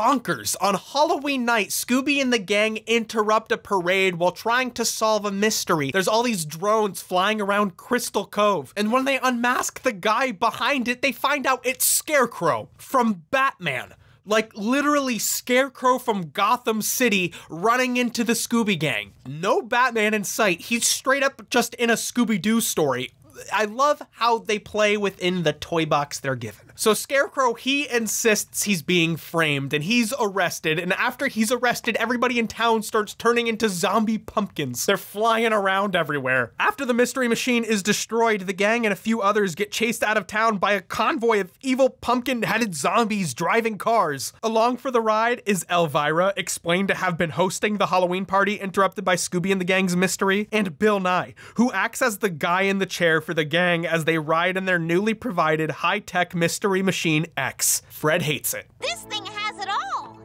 bonkers. On Halloween night, Scooby and the gang interrupt a parade while trying to solve a mystery. There's all these drones flying around Crystal Cove. And when they unmask the guy behind it, they find out it's Scarecrow from Batman like literally Scarecrow from Gotham City running into the Scooby Gang. No Batman in sight. He's straight up just in a Scooby Doo story. I love how they play within the toy box they're given. So Scarecrow, he insists he's being framed and he's arrested. And after he's arrested, everybody in town starts turning into zombie pumpkins. They're flying around everywhere. After the mystery machine is destroyed, the gang and a few others get chased out of town by a convoy of evil pumpkin headed zombies driving cars. Along for the ride is Elvira, explained to have been hosting the Halloween party interrupted by Scooby and the gang's mystery, and Bill Nye, who acts as the guy in the chair for the gang as they ride in their newly provided high tech mystery Machine X. Fred hates it. This thing has it all.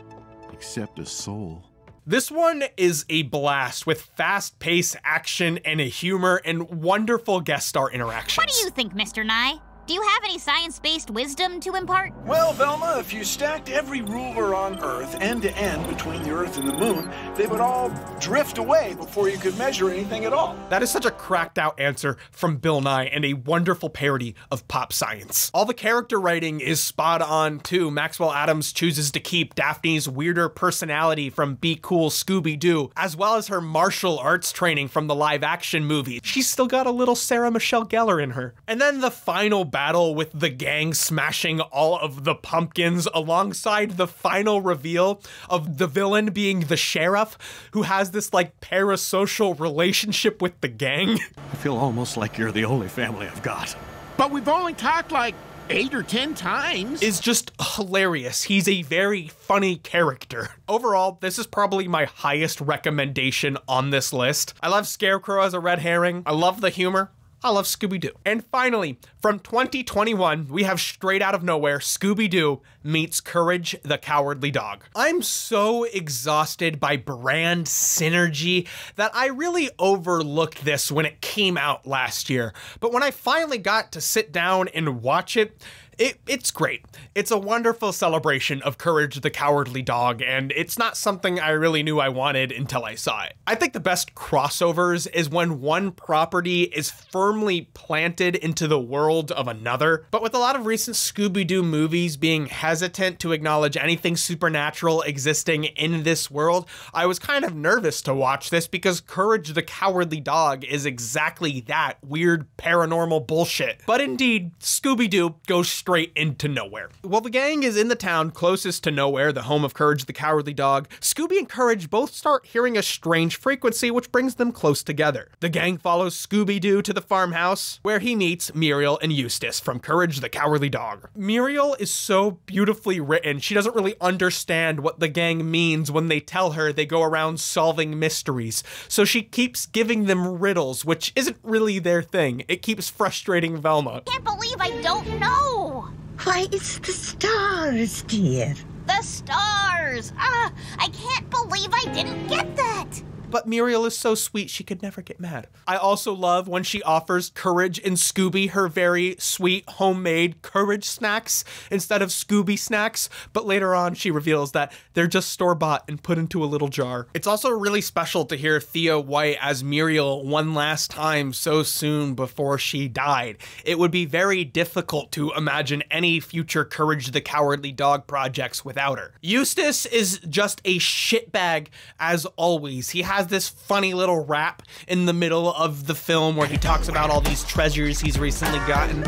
Except a soul. This one is a blast with fast paced action and a humor and wonderful guest star interactions. What do you think, Mr. Nye? Do you have any science based wisdom to impart? Well, Velma, if you stacked every ruler on Earth end to end between the Earth and the Moon, they would all drift away before you could measure anything at all. That is such a cracked out answer from Bill Nye and a wonderful parody of pop science. All the character writing is spot on too. Maxwell Atoms chooses to keep Daphne's weirder personality from Be Cool Scooby Doo, as well as her martial arts training from the live action movie. She's still got a little Sarah Michelle Gellar in her. And then the final battle with the gang smashing all of the pumpkins alongside the final reveal of the villain being the sheriff who has this like parasocial relationship with the gang. I feel almost like you're the only family I've got. But we've only talked like eight or ten times. Is just hilarious. He's a very funny character. Overall, this is probably my highest recommendation on this list. I love Scarecrow as a red herring. I love the humor. I love Scooby Doo. And finally, from 2021, we have straight out of nowhere Scooby Doo meets Courage the Cowardly Dog. I'm so exhausted by brand synergy that I really overlooked this when it came out last year. But when I finally got to sit down and watch it, it, it's great. It's a wonderful celebration of Courage the Cowardly Dog, and it's not something I really knew I wanted until I saw it. I think the best crossovers is when one property is firmly planted into the world of another. But with a lot of recent Scooby Doo movies being hesitant to acknowledge anything supernatural existing in this world, I was kind of nervous to watch this because Courage the Cowardly Dog is exactly that weird paranormal bullshit. But indeed, Scooby Doo goes straight into nowhere. While the gang is in the town closest to nowhere, the home of Courage the Cowardly Dog, Scooby and Courage both start hearing a strange frequency which brings them close together. The gang follows Scooby Doo to the farmhouse, where he meets Muriel and Eustace from Courage the Cowardly Dog. Muriel is so beautifully written, she doesn't really understand what the gang means when they tell her they go around solving mysteries, so she keeps giving them riddles, which isn't really their thing. It keeps frustrating Velma. I Can't believe I don't know. Why, it's the stars, dear. The stars! Ah, I can't believe I didn't get that! But Muriel is so sweet, she could never get mad. I also love when she offers Courage and Scooby her very sweet homemade Courage snacks instead of Scooby snacks, but later on she reveals that they're just store bought and put into a little jar. It's also really special to hear Thea White as Muriel one last time so soon before she died. It would be very difficult to imagine any future Courage the Cowardly Dog projects without her. Eustace is just a shitbag as always. He has this funny little rap in the middle of the film where he talks about all these treasures he's recently gotten.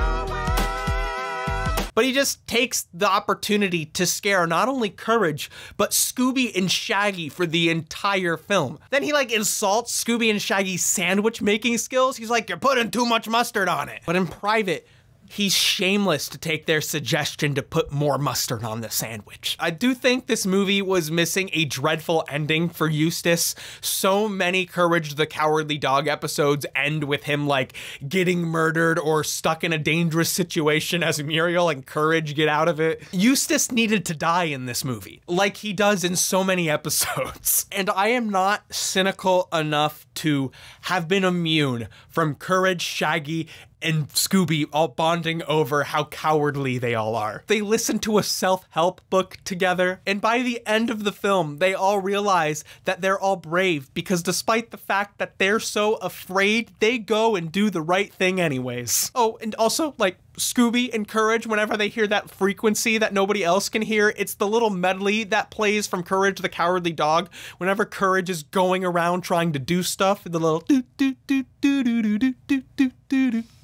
but he just takes the opportunity to scare not only Courage, but Scooby and Shaggy for the entire film. Then he like insults Scooby and Shaggy's sandwich making skills. He's like, You're putting too much mustard on it. But in private, he's shameless to take their suggestion to put more mustard on the sandwich. I do think this movie was missing a dreadful ending for Eustace. So many Courage the Cowardly Dog episodes end with him like getting murdered or stuck in a dangerous situation as Muriel and Courage get out of it. Eustace needed to die in this movie, like he does in so many episodes. And I am not cynical enough to have been immune from Courage, Shaggy, and Scooby all bonding over how cowardly they all are. They listen to a self help book together, and by the end of the film, they all realize that they're all brave because despite the fact that they're so afraid, they go and do the right thing anyways. Oh, and also, like, Scooby and Courage, whenever they hear that frequency that nobody else can hear, it's the little medley that plays from Courage the Cowardly Dog. Whenever Courage is going around trying to do stuff, the little do do do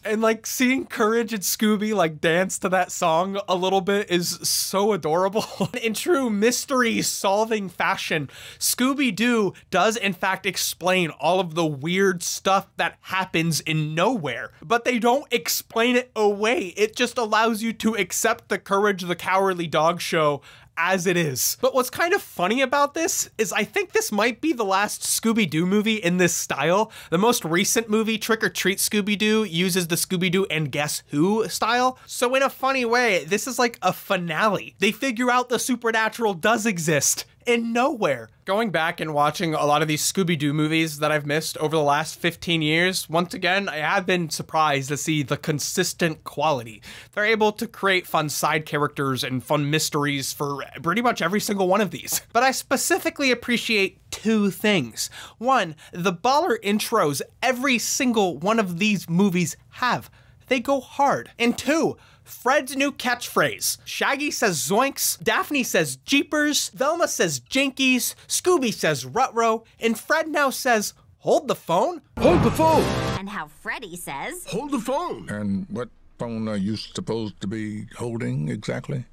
And like seeing Courage and Scooby like dance to that song a little bit is so adorable. in true mystery solving fashion, Scooby Doo does in fact explain all of the weird stuff that happens in nowhere, but they don't explain it away. It just allows you to accept the Courage of the Cowardly Dog show as it is. But what's kind of funny about this is I think this might be the last Scooby Doo movie in this style. The most recent movie, Trick or Treat Scooby Doo, uses the Scooby Doo and Guess Who style. So, in a funny way, this is like a finale. They figure out the supernatural does exist in nowhere. Going back and watching a lot of these Scooby Doo movies that I've missed over the last 15 years, once again, I have been surprised to see the consistent quality. They're able to create fun side characters and fun mysteries for pretty much every single one of these. But I specifically appreciate two things. One, the baller intros every single one of these movies have. They go hard. And two, Fred's new catchphrase. Shaggy says zoinks, Daphne says jeepers, Velma says jinkies, Scooby says rutro, and Fred now says, hold the phone? Hold the phone! And how Freddy says, Hold the phone! And what phone are you supposed to be holding exactly?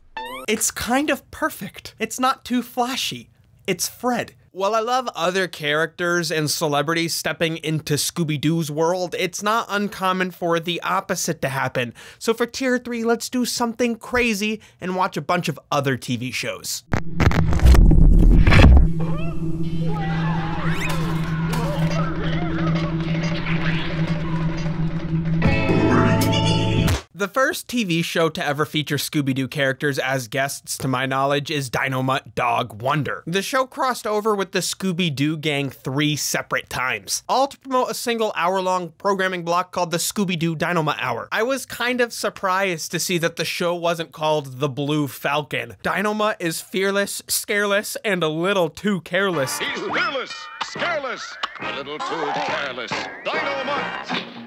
It's kind of perfect. It's not too flashy. It's Fred. While I love other characters and celebrities stepping into Scooby Doo's world, it's not uncommon for the opposite to happen. So for tier 3, let's do something crazy and watch a bunch of other TV shows. The first TV show to ever feature Scooby Doo characters as guests, to my knowledge, is Dynomutt Dog Wonder. The show crossed over with the Scooby Doo Gang three separate times, all to promote a single hour long programming block called the Scooby Doo Dynomutt Hour. I was kind of surprised to see that the show wasn't called The Blue Falcon. Dynomutt is fearless, scareless, and a little too careless. He's fearless, scareless, a little too careless. Dynomutt!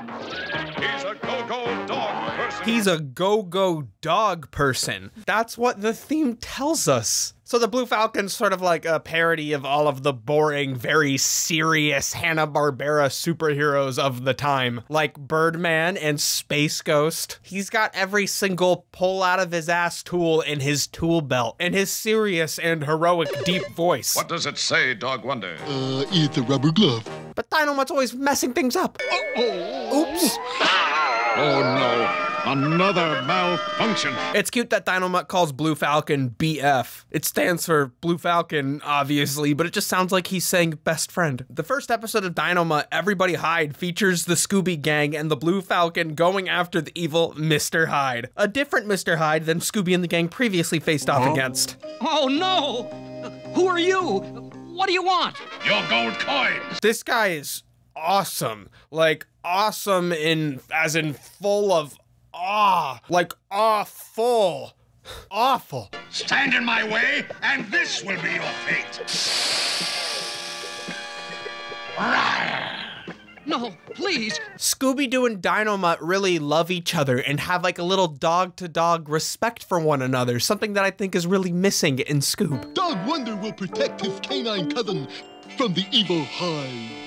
He's a go go dog person. That's what the theme tells us. So the Blue Falcon's sort of like a parody of all of the boring, very serious Hanna-Barbera superheroes of the time, like Birdman and Space Ghost. He's got every single pull out of his ass tool in his tool belt, and his serious and heroic deep voice. What does it say, Dog Wonder? Uh, it's a rubber glove. But Dynomutt's always messing things up. Oops. Oh no. Another malfunction. It's cute that Dynomutt calls Blue Falcon BF. It stands for Blue Falcon, obviously, but it just sounds like he's saying best friend. The first episode of Dynomutt, Everybody Hide, features the Scooby Gang and the Blue Falcon going after the evil Mr. Hyde. A different Mr. Hyde than Scooby and the gang previously faced off oh. against. Oh no! Who are you? What do you want? Your gold coins. This guy is awesome. Like, awesome in, as in full of awe. Like, awful. Awful. Stand in my way, and this will be your fate. No, please. Scooby Doo and Dynomutt really love each other and have like a little dog to dog respect for one another, something that I think is really missing in Scoob. Dog Wonder will protect his canine cousin from the evil Hyde.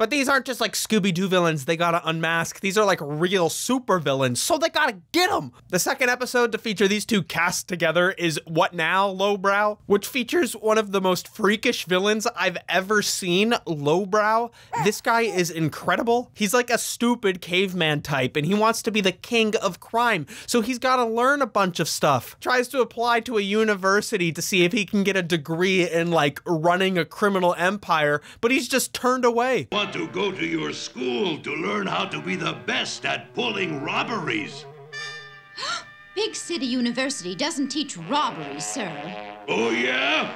But these aren't just like Scooby Doo villains they gotta unmask. These are like real super villains, so they gotta get them. The second episode to feature these two cast together is What Now, Lowbrow, which features one of the most freakish villains I've ever seen, Lowbrow. This guy is incredible. He's like a stupid caveman type, and he wants to be the king of crime, so he's gotta learn a bunch of stuff. Tries to apply to a university to see if he can get a degree in like running a criminal empire, but he's just turned away. Want to go to your school to learn how to be the best at pulling robberies? Big City University doesn't teach robbery, sir. Oh, yeah?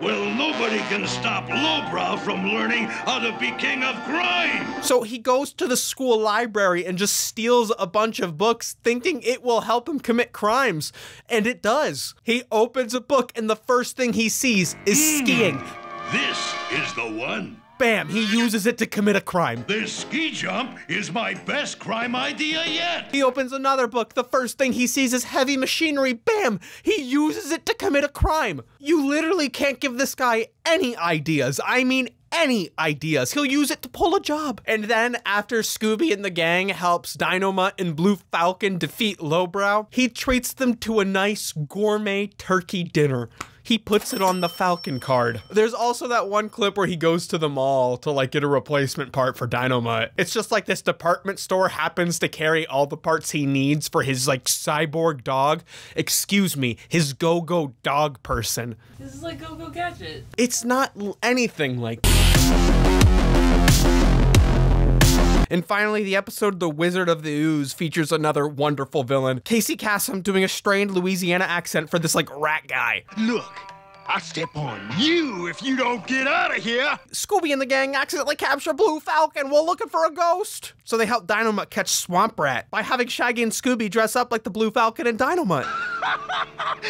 Well, nobody can stop Lowbrow from learning how to be king of crime. So he goes to the school library and just steals a bunch of books, thinking it will help him commit crimes. And it does. He opens a book, and the first thing he sees is hmm. skiing. This is the one. Bam, he uses it to commit a crime. This ski jump is my best crime idea yet. He opens another book. The first thing he sees is heavy machinery. Bam, he uses it to commit a crime. You literally can't give this guy any ideas. I mean, any ideas. He'll use it to pull a job. And then after Scooby and the gang helps Dynomutt and Blue Falcon defeat Lowbrow, he treats them to a nice gourmet turkey dinner he puts it on the Falcon card. There's also that one clip where he goes to the mall to like get a replacement part for Dynomutt. It's just like this department store happens to carry all the parts he needs for his like cyborg dog. Excuse me, his go-go dog person. This is like Go Go Gadget. It's not anything like and finally, the episode The Wizard of the Ooze features another wonderful villain, Casey Kasem doing a strained Louisiana accent for this like rat guy. Look, I step on you if you don't get out of here. Scooby and the gang accidentally capture Blue Falcon while looking for a ghost. So they help Dynomutt catch Swamp Rat by having Shaggy and Scooby dress up like the Blue Falcon and Dynomutt.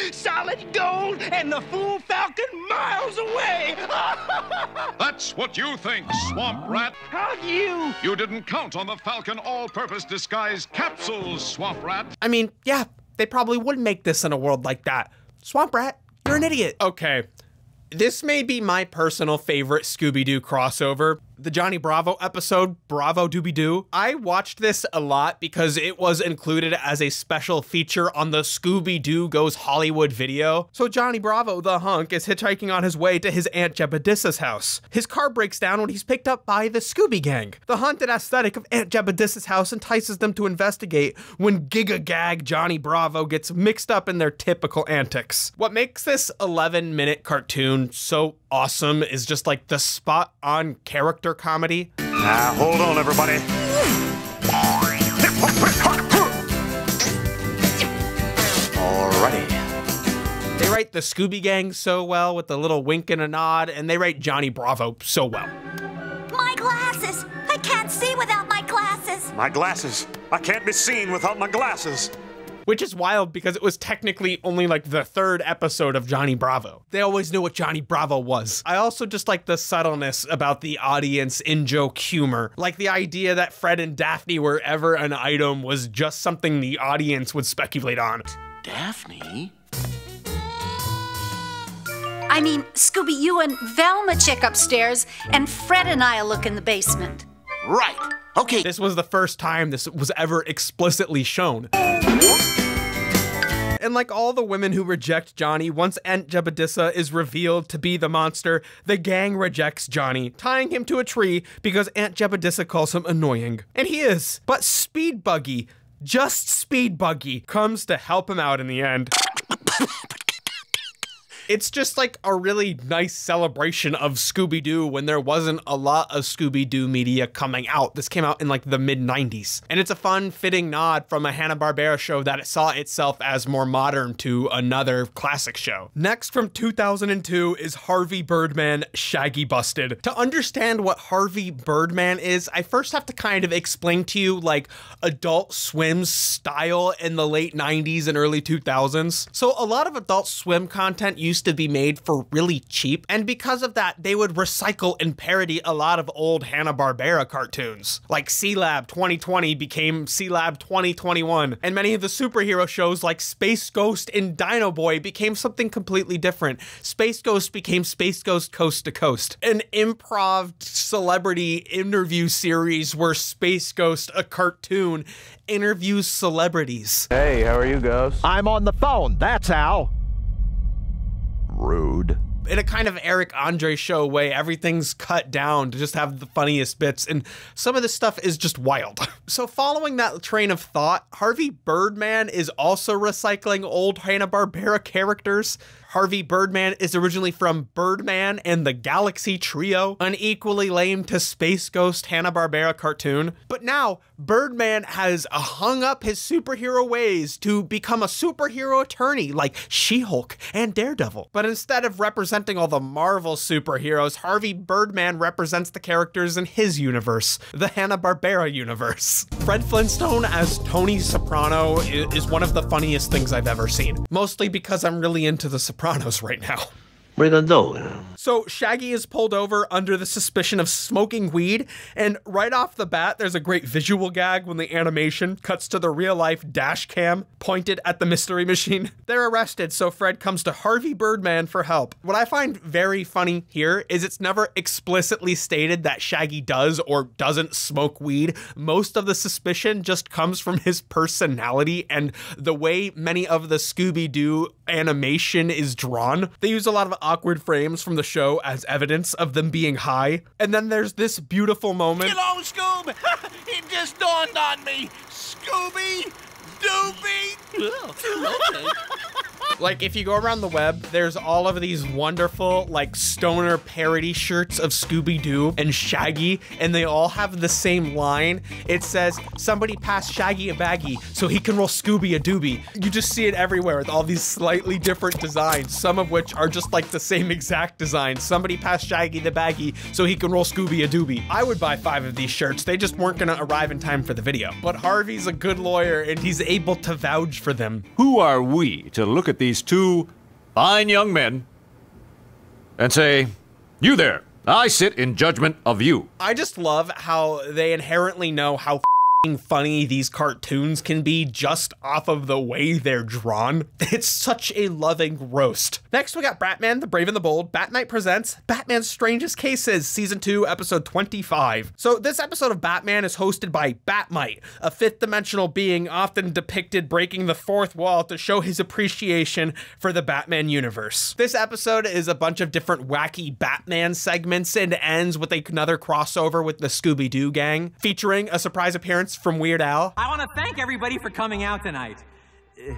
Solid gold and the Fool Falcon miles away. That's what you think, Swamp Rat. How do you? You didn't count on the Falcon all-purpose disguise capsules, Swamp Rat. I mean, yeah, they probably would make this in a world like that. Swamp Rat, you're an idiot. Okay. This may be my personal favorite Scooby Doo crossover. The Johnny Bravo episode, Bravo Dooby Doo. I watched this a lot because it was included as a special feature on the Scooby Doo Goes Hollywood video. So Johnny Bravo, the hunk, is hitchhiking on his way to his Aunt Jebedissa's house. His car breaks down when he's picked up by the Scooby Gang. The haunted aesthetic of Aunt Jebedissa's house entices them to investigate when Giga Gag Johnny Bravo gets mixed up in their typical antics. What makes this 11 minute cartoon so awesome is just like the spot on character comedy. Now, hold on, everybody. Alrighty. They write the Scooby Gang so well with a little wink and a nod, and they write Johnny Bravo so well. My glasses! I can't see without my glasses! My glasses. I can't be seen without my glasses which is wild because it was technically only like the third episode of Johnny Bravo. They always knew what Johnny Bravo was. I also just like the subtleness about the audience in joke humor. Like the idea that Fred and Daphne were ever an item was just something the audience would speculate on. Daphne? I mean, Scooby, you and Velma check upstairs, and Fred and I look in the basement. Right. Okay. This was the first time this was ever explicitly shown. And like all the women who reject Johnny, once Aunt Jebedissa is revealed to be the monster, the gang rejects Johnny, tying him to a tree because Aunt Jebedissa calls him annoying. And he is. But Speed Buggy, just Speed Buggy, comes to help him out in the end. It's just like a really nice celebration of Scooby Doo when there wasn't a lot of Scooby Doo media coming out. This came out in like the mid 90s. And it's a fun, fitting nod from a Hanna-Barbera show that it saw itself as more modern to another classic show. Next from 2002 is Harvey Birdman Shaggy Busted. To understand what Harvey Birdman is, I first have to kind of explain to you like Adult Swim's style in the late 90s and early 2000s. So a lot of Adult Swim content used used to be made for really cheap, and because of that, they would recycle and parody a lot of old Hanna-Barbera cartoons. Like Sealab 2020 became Sealab 2021, and many of the superhero shows like Space Ghost and Dino Boy became something completely different. Space Ghost became Space Ghost Coast to Coast, an improv celebrity interview series where Space Ghost, a cartoon, interviews celebrities. Hey, how are you, Ghost? I'm on the phone, that's how. Rude in a kind of Eric Andre show way, everything's cut down to just have the funniest bits, and some of this stuff is just wild. so, following that train of thought, Harvey Birdman is also recycling old Hanna-Barbera characters. Harvey Birdman is originally from Birdman and the Galaxy Trio, an equally lame to Space Ghost Hanna-Barbera cartoon. But now, Birdman has hung up his superhero ways to become a superhero attorney like She-Hulk and Daredevil. But instead of representing all the Marvel superheroes, Harvey Birdman represents the characters in his universe, the Hanna-Barbera universe. Fred Flintstone as Tony Soprano is one of the funniest things I've ever seen, mostly because I'm really into the Sopranos right now. You gonna do? So Shaggy is pulled over under the suspicion of smoking weed, and right off the bat, there's a great visual gag when the animation cuts to the real life dash cam pointed at the mystery machine. They're arrested, so Fred comes to Harvey Birdman for help. What I find very funny here is it's never explicitly stated that Shaggy does or doesn't smoke weed. Most of the suspicion just comes from his personality and the way many of the Scooby Doo animation is drawn. They use a lot of awkward frames from the show as evidence of them being high. And then there's this beautiful moment. Get on, Scoob! it just dawned on me. Scooby Dooby. Oh, okay. Like if you go around the web, there's all of these wonderful like stoner parody shirts of Scooby Doo and Shaggy, and they all have the same line. It says, "Somebody pass Shaggy a baggie so he can roll Scooby a doobie." You just see it everywhere with all these slightly different designs, some of which are just like the same exact design. Somebody pass Shaggy the baggie so he can roll Scooby a doobie. I would buy five of these shirts. They just weren't gonna arrive in time for the video. But Harvey's a good lawyer and he's able to vouch for them. Who are we to look at these two fine young men and say, You there, I sit in judgment of you? I just love how they inherently know how funny these cartoons can be just off of the way they're drawn. It's such a loving roast. Next, we got Batman, the Brave and the Bold. Bat-Mite presents Batman's Strangest Cases, Season 2, Episode 25. So, this episode of Batman is hosted by Bat-Mite, a fifth dimensional being often depicted breaking the fourth wall to show his appreciation for the Batman universe. This episode is a bunch of different wacky Batman segments and ends with another crossover with the Scooby Doo gang, featuring a surprise appearance from Weird Al. I want to thank everybody for coming out tonight. Uh,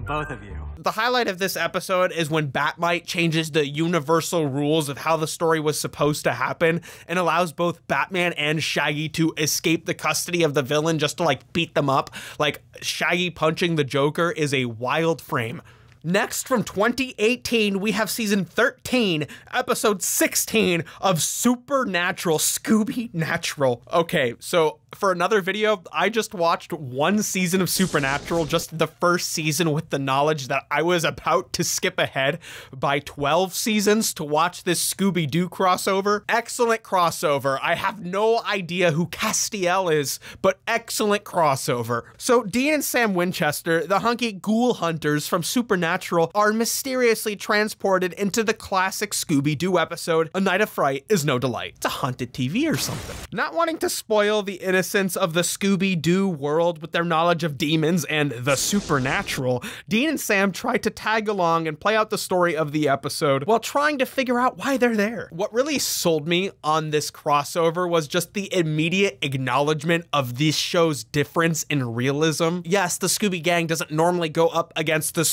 both of you. The highlight of this episode is when Bat-Mite changes the universal rules of how the story was supposed to happen and allows both Batman and Shaggy to escape the custody of the villain just to like beat them up. Like Shaggy punching the Joker is a wild frame. Next, from 2018, we have season 13, episode 16 of Supernatural Scooby Natural. Okay, so for another video, I just watched one season of Supernatural, just the first season, with the knowledge that I was about to skip ahead by 12 seasons to watch this Scooby Doo crossover. Excellent crossover. I have no idea who Castiel is, but excellent crossover. So, Dean and Sam Winchester, the hunky ghoul hunters from Supernatural, are mysteriously transported into the classic Scooby Doo episode, A Night of Fright is No Delight. It's a haunted TV or something. Not wanting to spoil the innocence of the Scooby Doo world with their knowledge of demons and the supernatural, Dean and Sam try to tag along and play out the story of the episode while trying to figure out why they're there. What really sold me on this crossover was just the immediate acknowledgement of this show's difference in realism. Yes, the Scooby Gang doesn't normally go up against the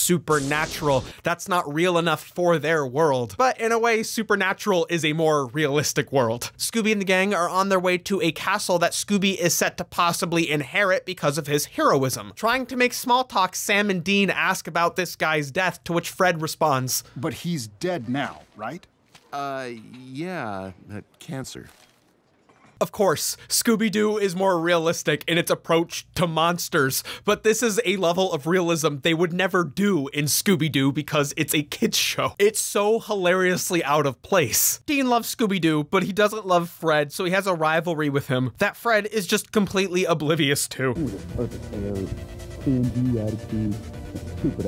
supernatural. That's not real enough for their world. But in a way, Supernatural is a more realistic world. Scooby and the gang are on their way to a castle that Scooby is set to possibly inherit because of his heroism. Trying to make small talk, Sam and Dean ask about this guy's death, to which Fred responds, But he's dead now, right? Uh, yeah, uh, cancer. Of course, Scooby Doo is more realistic in its approach to monsters, but this is a level of realism they would never do in Scooby Doo because it's a kids' show. It's so hilariously out of place. Dean loves Scooby Doo, but he doesn't love Fred, so he has a rivalry with him that Fred is just completely oblivious to. Stupid.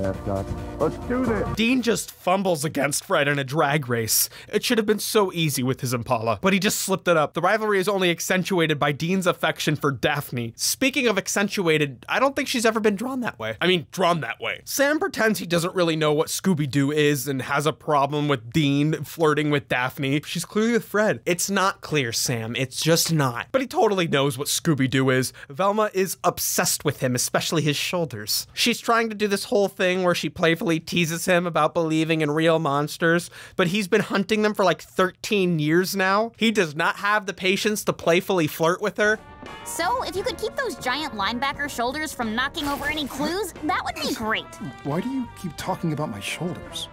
Let's do this. Dean just fumbles against Fred in a drag race. It should have been so easy with his Impala, but he just slipped it up. The rivalry is only accentuated by Dean's affection for Daphne. Speaking of accentuated, I don't think she's ever been drawn that way. I mean, drawn that way. Sam pretends he doesn't really know what Scooby Doo is and has a problem with Dean flirting with Daphne. She's clearly with Fred. It's not clear, Sam. It's just not. But he totally knows what Scooby Doo is. Velma is obsessed with him, especially his shoulders. She's trying to do this whole thing where she playfully teases him about believing in real monsters, but he's been hunting them for like 13 years now. He does not have the patience to playfully flirt with her. So, if you could keep those giant linebacker shoulders from knocking over any clues, that would be great. Why do you keep talking about my shoulders?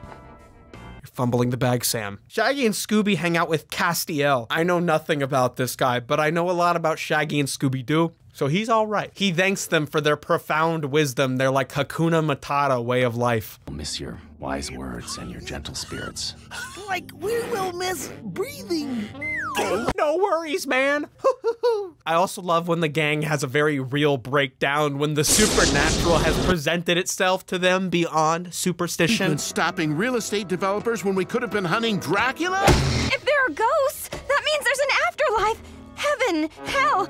You're fumbling the bag, Sam. Shaggy and Scooby hang out with Castiel. I know nothing about this guy, but I know a lot about Shaggy and Scooby Doo. So he's all right. He thanks them for their profound wisdom, their like Hakuna Matata way of life. I'll miss your wise words and your gentle spirits. Like we will miss breathing. No worries, man. I also love when the gang has a very real breakdown when the supernatural has presented itself to them beyond superstition. Been stopping real estate developers when we could have been hunting Dracula? If there are ghosts, that means there's an afterlife. Heaven, hell.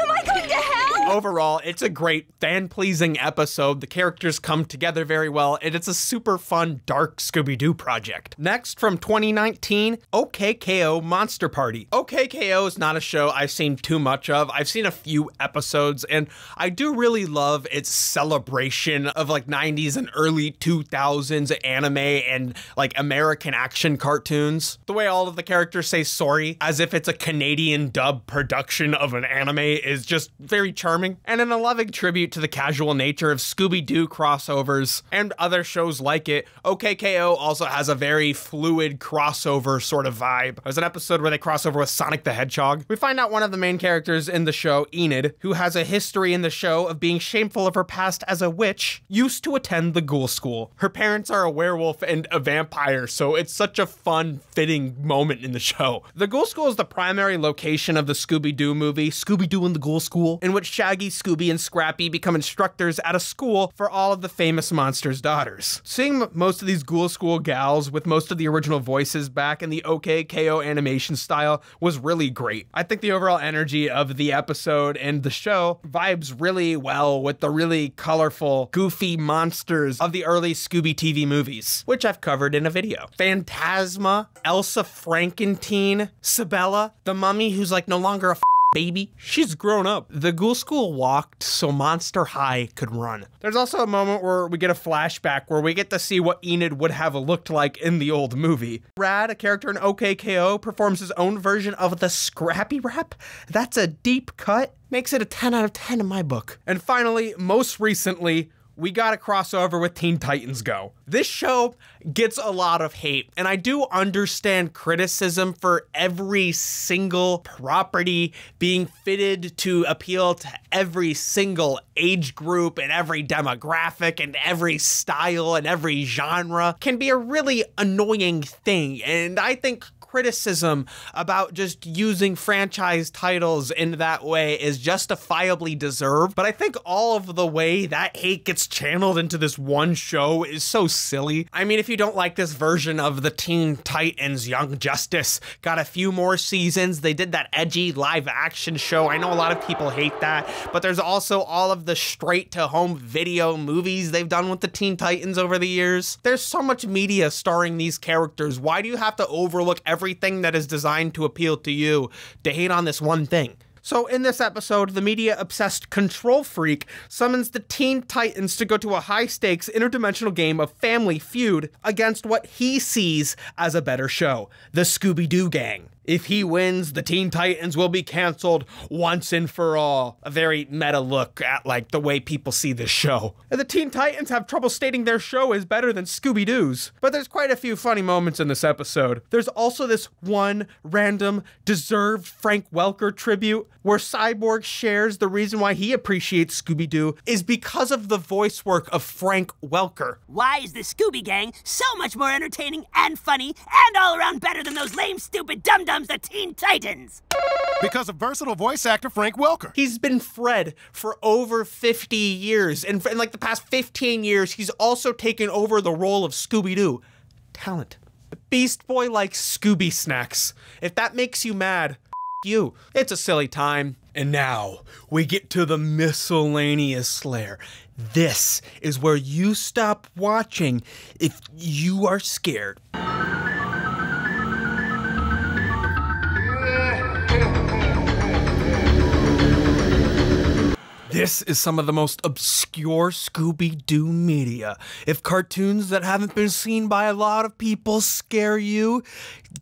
Am I going to hell? Overall, it's a great, fan pleasing episode. The characters come together very well, and it's a super fun, dark Scooby Doo project. Next, from 2019, OKKO Monster Party. OKKO is not a show I've seen too much of. I've seen a few episodes, and I do really love its celebration of like 90s and early 2000s anime and like American action cartoons. The way all of the characters say sorry as if it's a Canadian dub production of an anime is just very charming and in a loving tribute to the casual nature of Scooby Doo crossovers and other shows like it. OKKO also has a very fluid crossover sort of vibe. There's an episode where they cross over with Sonic the Hedgehog. We find out one of the main characters in the show, Enid, who has a history in the show of being shameful of her past as a witch, used to attend the ghoul school. Her parents are a werewolf and a vampire, so it's such a fun, fitting moment in the show. The ghoul school is the primary location of the Scooby Doo movie, Scooby Doo and the Ghoul School, in which Shaggy, Scooby, and Scrappy become instructors at a school for all of the famous monsters' daughters. Seeing most of these Ghoul School gals with most of the original voices back in the OK K.O. animation style was really great. I think the overall energy of the episode and the show vibes really well with the really colorful, goofy monsters of the early Scooby TV movies, which I've covered in a video. Phantasma, Elsa Frankenteen, Sibella, the mummy who's like no longer a baby. She's grown up. The ghoul school walked so Monster High could run. There's also a moment where we get a flashback where we get to see what Enid would have looked like in the old movie. Rad, a character in OK K.O., performs his own version of the Scrappy Rap. That's a deep cut. Makes it a 10 out of 10 in my book. And finally, most recently, we got a crossover with Teen Titans Go. This show gets a lot of hate, and I do understand criticism for every single property being fitted to appeal to every single age group and every demographic and every style and every genre can be a really annoying thing. And I think criticism about just using franchise titles in that way is justifiably deserved. But I think all of the way that hate gets channeled into this one show is so silly. I mean, if you don't like this version of the Teen Titans Young Justice, got a few more seasons. They did that edgy live action show. I know a lot of people hate that, but there's also all of the straight to home video movies they've done with the Teen Titans over the years. There's so much media starring these characters. Why do you have to overlook everything that is designed to appeal to you to hate on this one thing? So, in this episode, the media obsessed control freak summons the Teen Titans to go to a high stakes interdimensional game of family feud against what he sees as a better show the Scooby Doo Gang. If he wins, the Teen Titans will be canceled once and for all. A very meta look at like the way people see this show. And the Teen Titans have trouble stating their show is better than Scooby Doo's. But there's quite a few funny moments in this episode. There's also this one random deserved Frank Welker tribute where Cyborg shares the reason why he appreciates Scooby Doo is because of the voice work of Frank Welker. Why is the Scooby Gang so much more entertaining and funny and all around better than those lame, stupid dum dums, the Teen Titans? Because of versatile voice actor Frank Welker. He's been Fred for over 50 years, and in like the past 15 years, he's also taken over the role of Scooby Doo. Talent. Beast Boy likes Scooby snacks. If that makes you mad, you. It's a silly time. And now we get to the miscellaneous layer. This is where you stop watching if you are scared. This is some of the most obscure Scooby Doo media. If cartoons that haven't been seen by a lot of people scare you,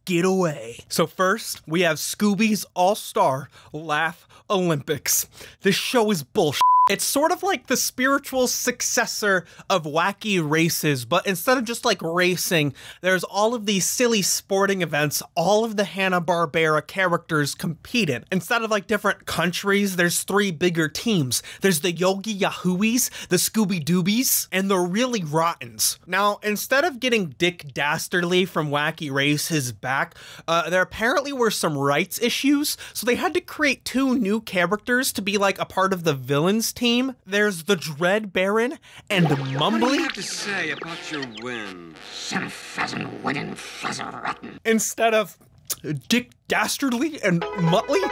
get away. So, first, we have Scooby's All Star Laugh Olympics. This show is bullshit. It's sort of like the spiritual successor of Wacky Races, but instead of just like racing, there's all of these silly sporting events all of the Hanna-Barbera characters compete in. Instead of like different countries, there's three bigger teams. There's the Yogi Yahooies, the Scooby Doobies, and the Really Rottens. Now, instead of getting Dick Dastardly from Wacky Races back, uh, there apparently were some rights issues, so they had to create two new characters to be like a part of the villains team. There's the Dread Baron and Mumbly. What do you have to say about your win? Some pheasant winning rotten. Instead of Dick Dastardly and Muttley?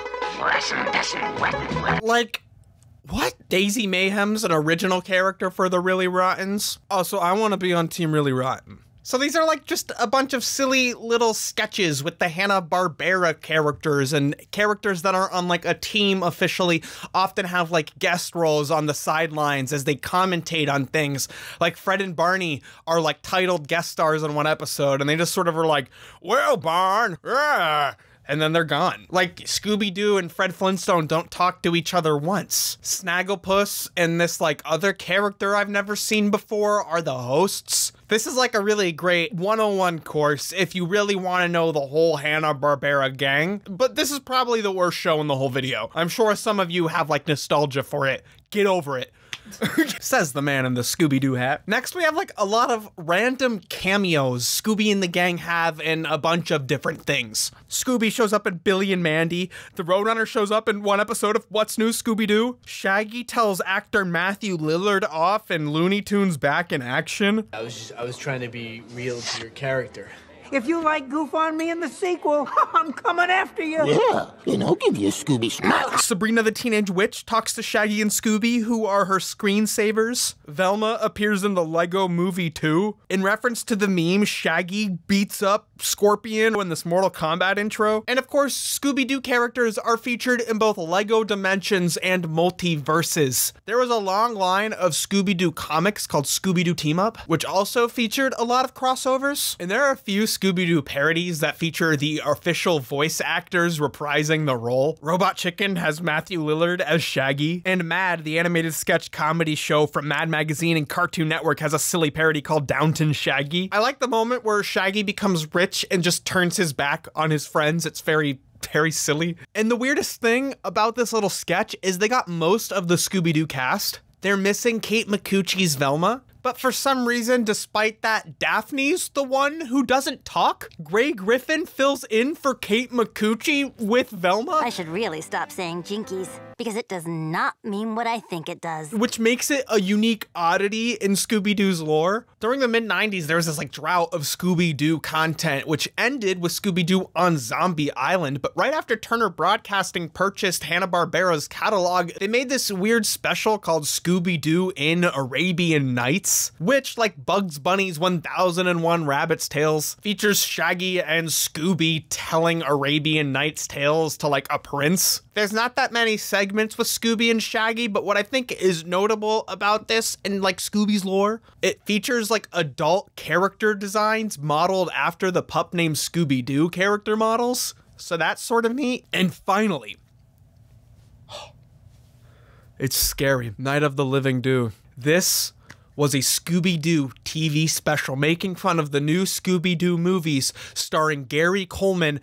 Like, what? Daisy Mayhem's an original character for the Really Rottens? Also, I want to be on Team Really Rotten. So these are like just a bunch of silly little sketches with the Hanna-Barbera characters and characters that aren't on like a team officially often have like guest roles on the sidelines as they commentate on things. Like Fred and Barney are like titled guest stars in one episode and they just sort of are like, well, Barn, yeah and then they're gone. Like Scooby Doo and Fred Flintstone don't talk to each other once. Snagglepuss and this like other character I've never seen before are the hosts. This is like a really great 101 course if you really want to know the whole Hanna-Barbera gang, but this is probably the worst show in the whole video. I'm sure some of you have like nostalgia for it. Get over it. Says the man in the Scooby Doo hat. Next, we have like a lot of random cameos Scooby and the gang have in a bunch of different things. Scooby shows up in Billy and Mandy. The Roadrunner shows up in one episode of What's New Scooby Doo. Shaggy tells actor Matthew Lillard off in Looney Tunes Back in Action. I was just, I was trying to be real to your character. If you like Goof on Me in the sequel, I'm coming after you. Yeah, and I'll give you a Scooby snack. Sabrina the Teenage Witch talks to Shaggy and Scooby, who are her screensavers. Velma appears in the Lego Movie 2. In reference to the meme, Shaggy beats up Scorpion in this Mortal Kombat intro. And of course, Scooby Doo characters are featured in both Lego Dimensions and MultiVersus. There was a long line of Scooby Doo comics called Scooby Doo Team Up, which also featured a lot of crossovers. And there are a few Scooby Doo parodies that feature the official voice actors reprising the role. Robot Chicken has Matthew Lillard as Shaggy, and Mad, the animated sketch comedy show from Mad Magazine and Cartoon Network, has a silly parody called Downton Shaggy. I like the moment where Shaggy becomes rich and just turns his back on his friends. It's very very silly. And the weirdest thing about this little sketch is they got most of the Scooby Doo cast. They're missing Kate Micucci's Velma. But for some reason, despite that, Daphne's the one who doesn't talk. Grey Griffin fills in for Kate Micucci with Velma. I should really stop saying jinkies because it does not mean what I think it does. Which makes it a unique oddity in Scooby Doo's lore. During the mid 90s, there was this like drought of Scooby Doo content, which ended with Scooby Doo on Zombie Island. But right after Turner Broadcasting purchased Hanna-Barbera's catalog, they made this weird special called Scooby Doo in Arabian Nights which, like Bugs Bunny's 1001 Rabbit's Tales, features Shaggy and Scooby telling Arabian Nights tales to like a prince. There's not that many segments with Scooby and Shaggy, but what I think is notable about this and like Scooby's lore, it features like adult character designs modeled after the pup named Scooby Doo character models. So that's sort of neat. And finally, it's scary. Night of the Living Doo. This was a Scooby Doo TV special making fun of the new Scooby Doo movies starring Gary Coleman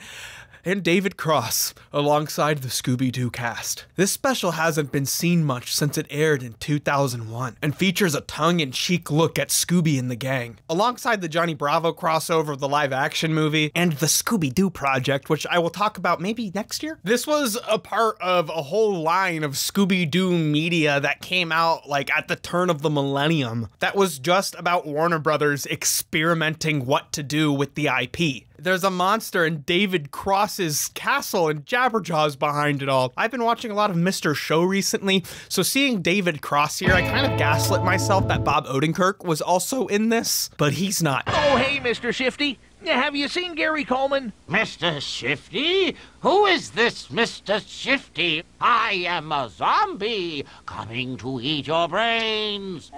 and David Cross alongside the Scooby Doo cast. This special hasn't been seen much since it aired in 2001 and features a tongue in cheek look at Scooby and the gang. Alongside the Johnny Bravo crossover of the live action movie and the Scooby Doo project, which I will talk about maybe next year. This was a part of a whole line of Scooby Doo media that came out like at the turn of the millennium that was just about Warner Brothers experimenting what to do with the IP. There's a monster in David Cross's castle and Jabberjaws behind it all. I've been watching a lot of Mr. Show recently, so seeing David Cross here, I kind of gaslit myself that Bob Odenkirk was also in this, but he's not. Oh, hey, Mr. Shifty. Have you seen Gary Coleman? Mr. Shifty? Who is this Mr. Shifty? I am a zombie coming to eat your brains.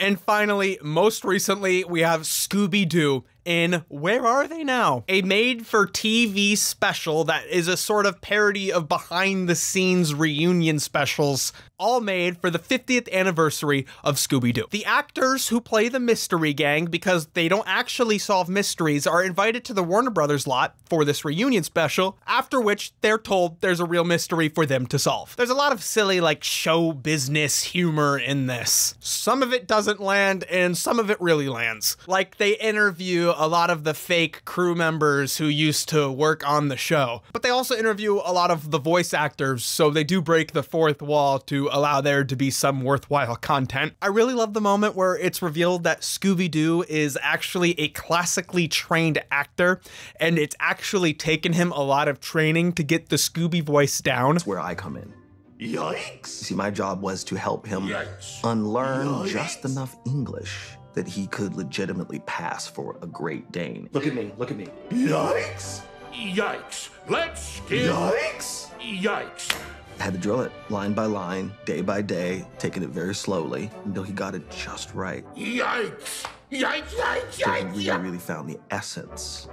And finally, most recently, we have Scooby Doo in Where Are They Now? A made for TV special that is a sort of parody of behind the scenes reunion specials, all made for the 50th anniversary of Scooby Doo. The actors who play the mystery gang, because they don't actually solve mysteries, are invited to the Warner Brothers lot for this reunion special, after which they're told there's a real mystery for them to solve. There's a lot of silly, like, show business humor in this. Some of it doesn't land, and some of it really lands. Like, they interview a lot of the fake crew members who used to work on the show. But they also interview a lot of the voice actors, so they do break the fourth wall to allow there to be some worthwhile content. I really love the moment where it's revealed that Scooby Doo is actually a classically trained actor, and it's actually taken him a lot of training to get the Scooby voice down. That's where I come in. Yikes! See, my job was to help him Yikes. unlearn Yikes. just enough English that he could legitimately pass for a Great Dane. Look at me, look at me. Yikes! Yikes! Let's get. Yikes! Yikes! I had to drill it line by line, day by day, taking it very slowly until he got it just right. Yikes! Yikes! Yikes! So he Yikes! really, yikes. really found the essence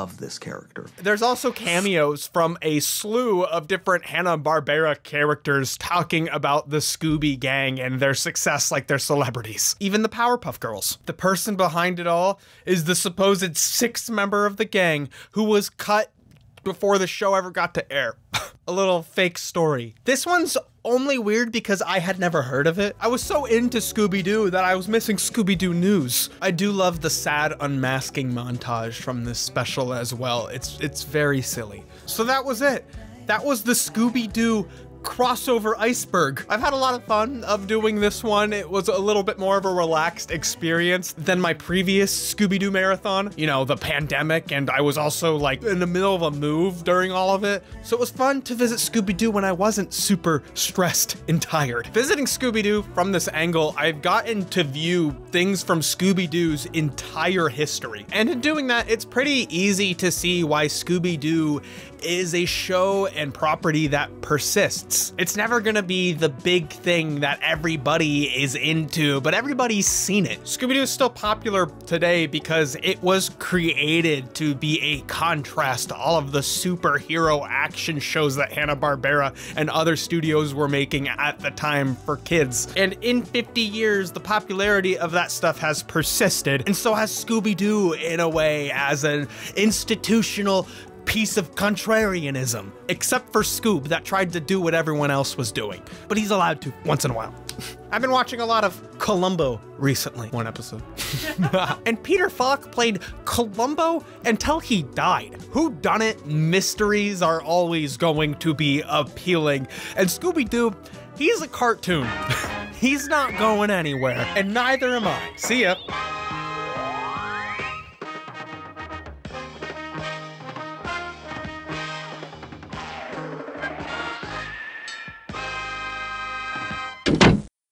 of this character. There's also cameos from a slew of different Hanna-Barbera characters talking about the Scooby Gang and their success like they're celebrities. Even the Powerpuff Girls. The person behind it all is the supposed sixth member of the gang who was cut before the show ever got to air. a little fake story. This one's only weird because I had never heard of it. I was so into Scooby Doo that I was missing Scooby Doo news. I do love the sad unmasking montage from this special as well. It's it's very silly. So that was it. That was the Scooby Doo crossover iceberg. I've had a lot of fun of doing this one. It was a little bit more of a relaxed experience than my previous Scooby-Doo marathon. You know, the pandemic and I was also like in the middle of a move during all of it. So it was fun to visit Scooby-Doo when I wasn't super stressed and tired. Visiting Scooby-Doo from this angle, I've gotten to view things from Scooby-Doo's entire history. And in doing that, it's pretty easy to see why Scooby-Doo is a show and property that persists. It's never gonna be the big thing that everybody is into, but everybody's seen it. Scooby-Doo is still popular today because it was created to be a contrast to all of the superhero action shows that Hanna-Barbera and other studios were making at the time for kids. And in 50 years, the popularity of that stuff has persisted, and so has Scooby-Doo in a way as an institutional piece of contrarianism, except for Scoob that tried to do what everyone else was doing. But he's allowed to once in a while. I've been watching a lot of Columbo recently, one episode. and Peter Falk played Columbo until he died. Who done it? Mysteries are always going to be appealing. And Scooby Doo, he's a cartoon. he's not going anywhere, and neither am I. See ya.